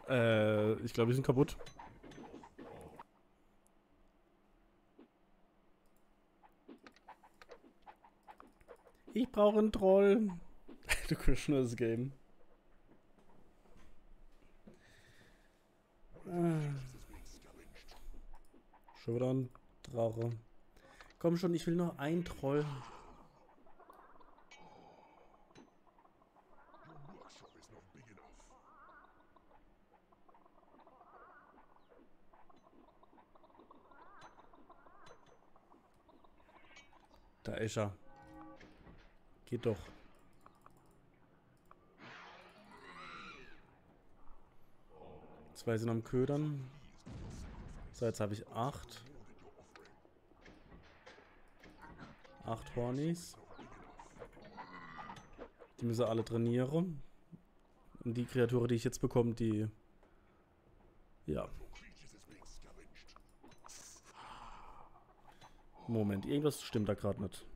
Äh, ich glaube, die sind kaputt. Ich brauche einen Troll. Du kriegst nur das Game. Ah. Schon wieder ein Drache. Komm schon, ich will noch einen Troll. Ist er. Geht doch. Zwei sind am Ködern. So, jetzt habe ich acht. Acht Hornies. Die müssen alle trainieren. Und die Kreatur, die ich jetzt bekomme, die... Ja. Moment, irgendwas stimmt da gerade nicht.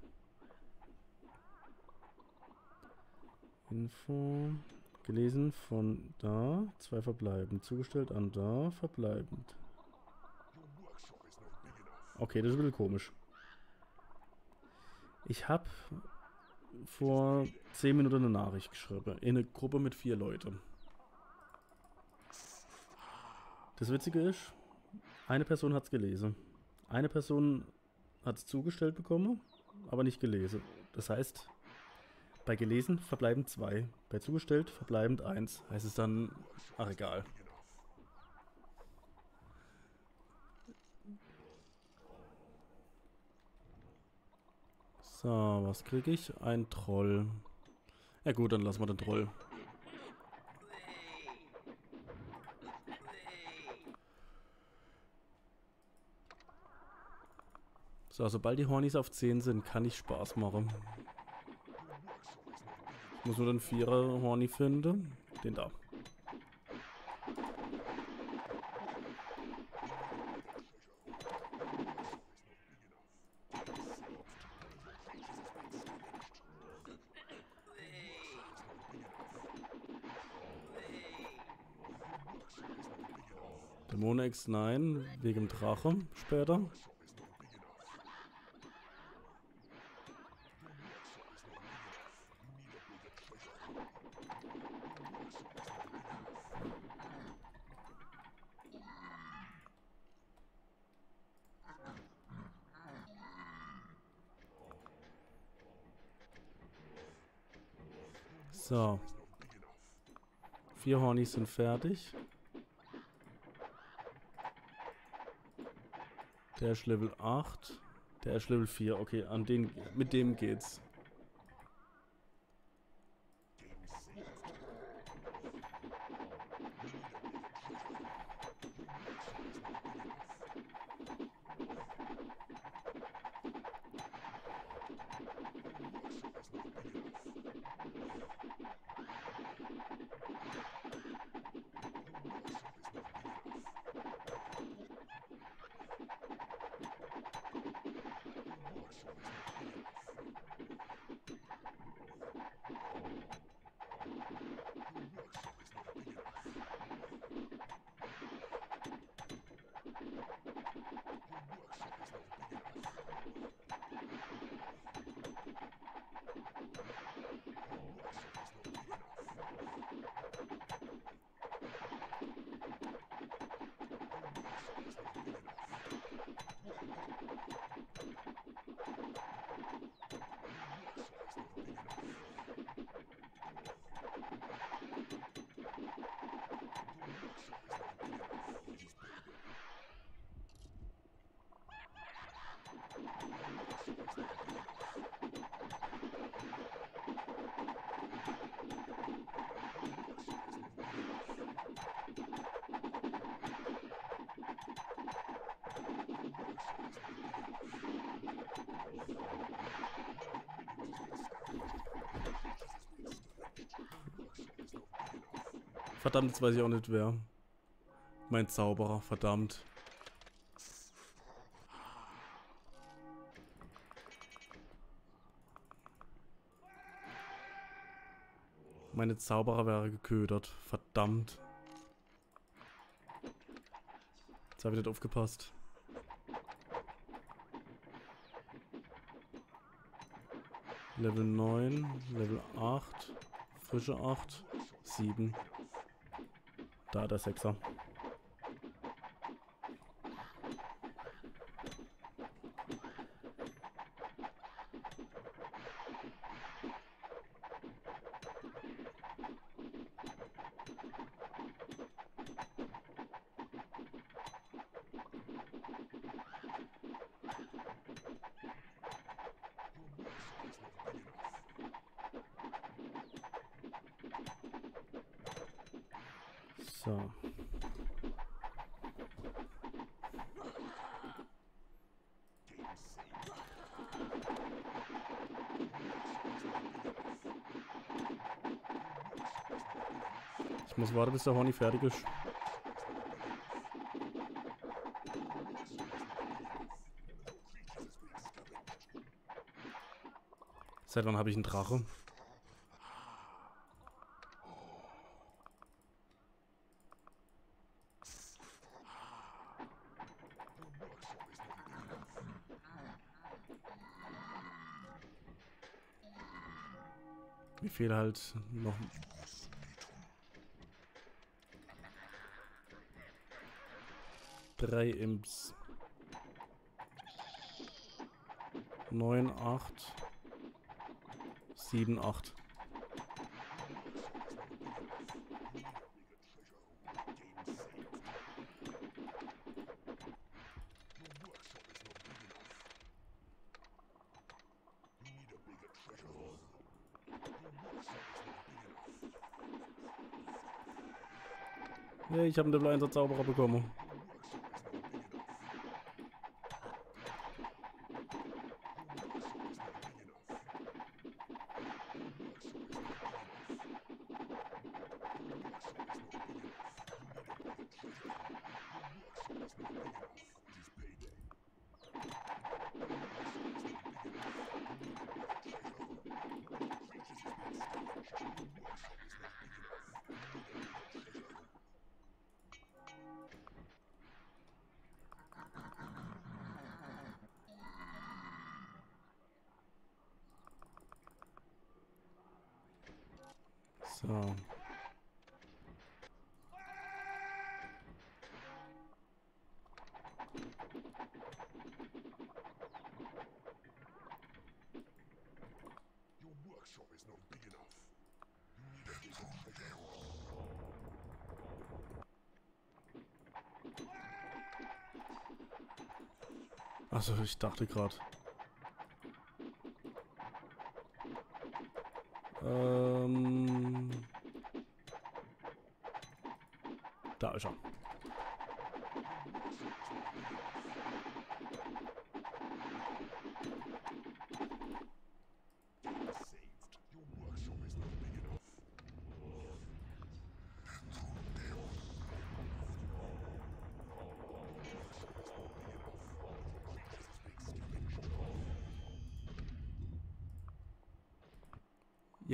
Info gelesen von da, zwei verbleibend, zugestellt an da, verbleibend. Okay, das ist ein bisschen komisch. Ich habe vor 10 Minuten eine Nachricht geschrieben, in eine Gruppe mit vier Leuten. Das Witzige ist, eine Person hat es gelesen. Eine Person hat es zugestellt bekommen, aber nicht gelesen. Das heißt, bei gelesen verbleiben zwei, bei zugestellt verbleibend eins. Heißt es dann, ach egal. So, was kriege ich? Ein Troll. Ja gut, dann lassen wir den Troll. So, sobald die Hornies auf 10 sind, kann ich Spaß machen. Muss nur den Vierer Horny finden. Den da. Dämon X9 wegen Drache später. So. Hornies sind fertig. Der ist Level 8. Der ist Level 4. Okay, an den, mit dem geht's. Verdammt, jetzt weiß ich auch nicht wer. Mein Zauberer, verdammt. Meine Zauberer wäre geködert. Verdammt. Jetzt habe ich nicht aufgepasst. Level 9, Level 8, frische 8, 7. Da der Sechser. So. Ich muss warten, bis der Horny fertig ist. Seit wann habe ich einen Drache? Mir fehlt halt noch drei Imps. Neun, acht, sieben, acht. Ich habe einen Level 1 Zauberer bekommen. Ich dachte gerade.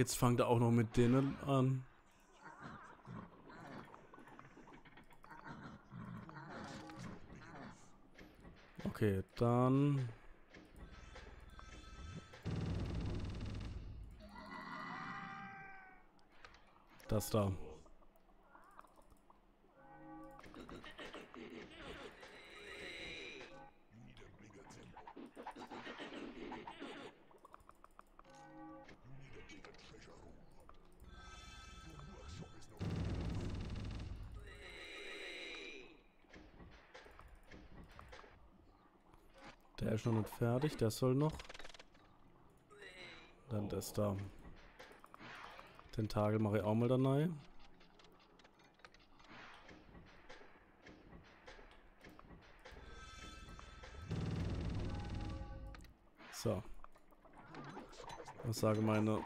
Jetzt fangt er auch noch mit denen an. Okay, dann. Das da. Der ist noch nicht fertig, der soll noch. Dann das da. Tentakel mache ich auch mal da rein. So. Was sagen meine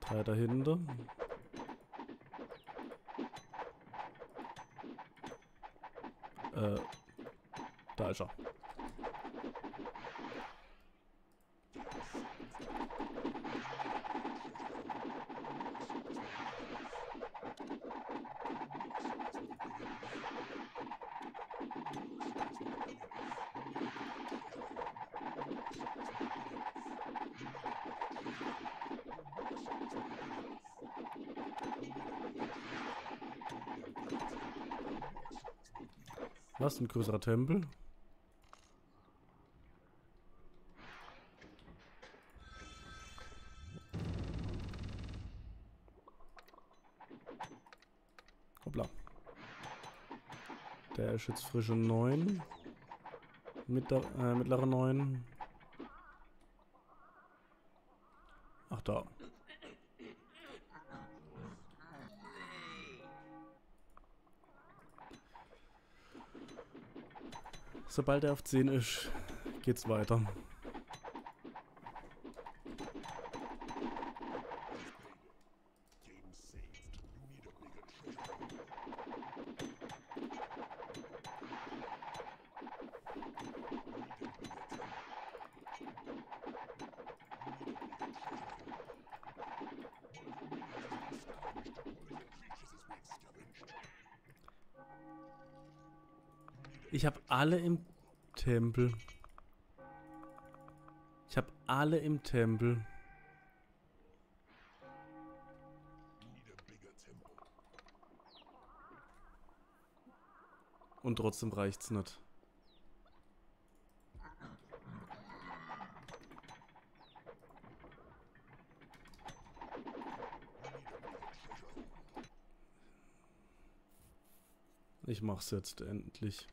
drei dahinter? Äh, da ist er. Was? Ein größerer Tempel? Hoppla. Der ist jetzt frische 9. Mittler, äh, mittlere 9. Ach da. Sobald er auf 10 ist, geht's weiter. Ich habe alle im Tempel. Ich habe alle im Tempel. Und trotzdem reicht's nicht. Ich mach's jetzt endlich.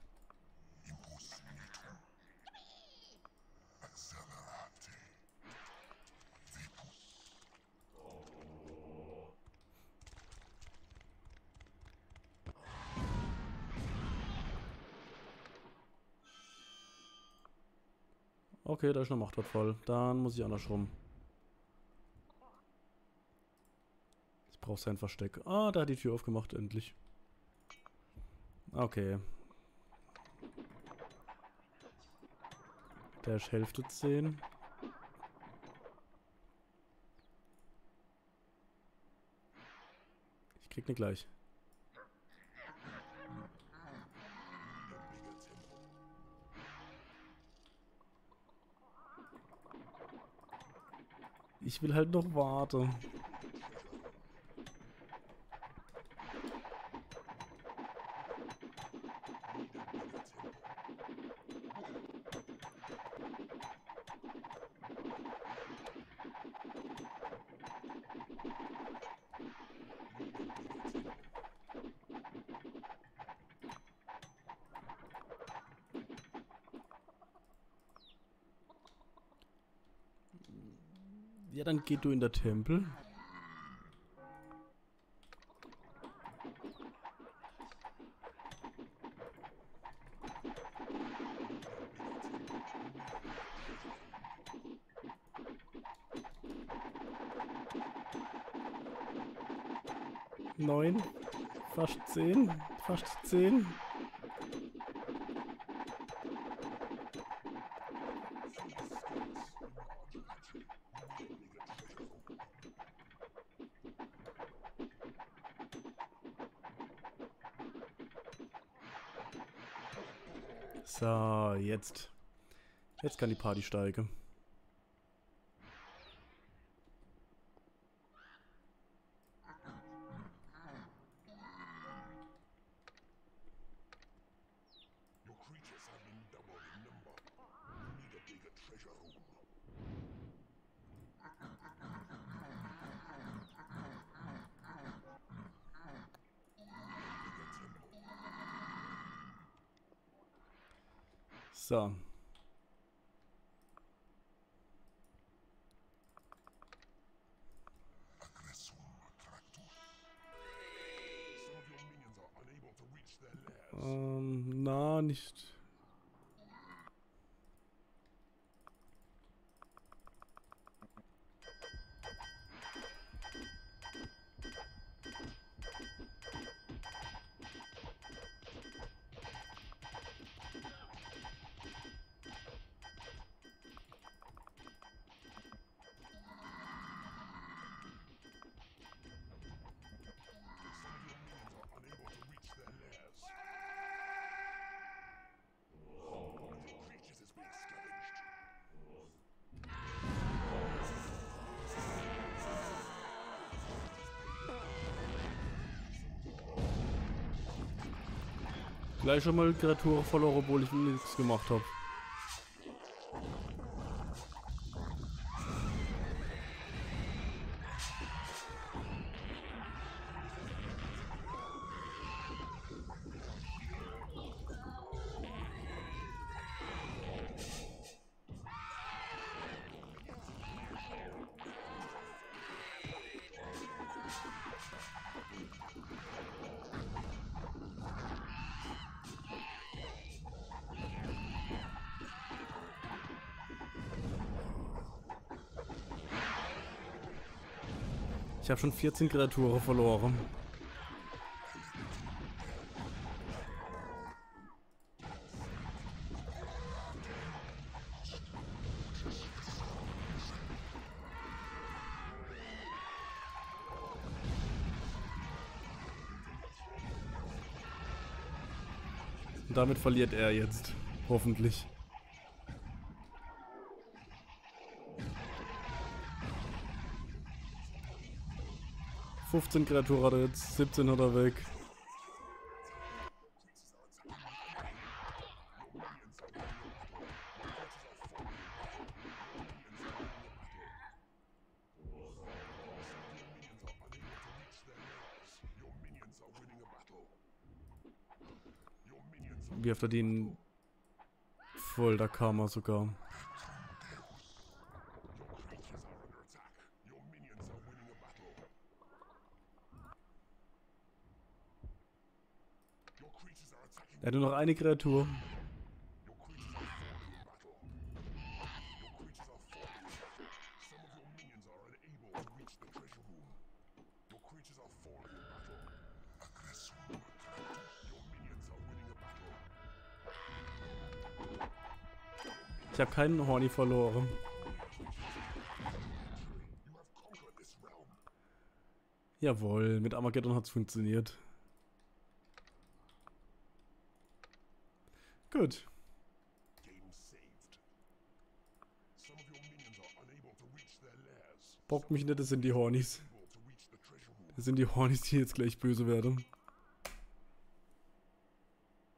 Okay, da ist noch Machtwort voll. Dann muss ich anders rum. Ich brauche sein Versteck. Ah, da hat die Tür aufgemacht, endlich. Okay. Der ist Hälfte 10. Ich krieg ne gleich. Ich will halt noch warten. Dann geh du in der Tempel. Neun, fast zehn, fast zehn. So, jetzt. Jetzt kann die Party steigen. Your Gleich schon mal Kreaturen verloren, obwohl ich nichts gemacht habe. Habe schon 14 Kreaturen verloren. Und damit verliert er jetzt. Hoffentlich. Fünfzehn Kreaturen hat er jetzt, 17 hat er weg. Your minions are winning a battle. Your minions are Wir verdienen voll der Karma sogar. A battle. Ich habe keinen Horny verloren. Jawohl, mit Armageddon hat's funktioniert. Bockt mich nicht, das sind die room. Das sind die Hornys, die jetzt gleich böse werden.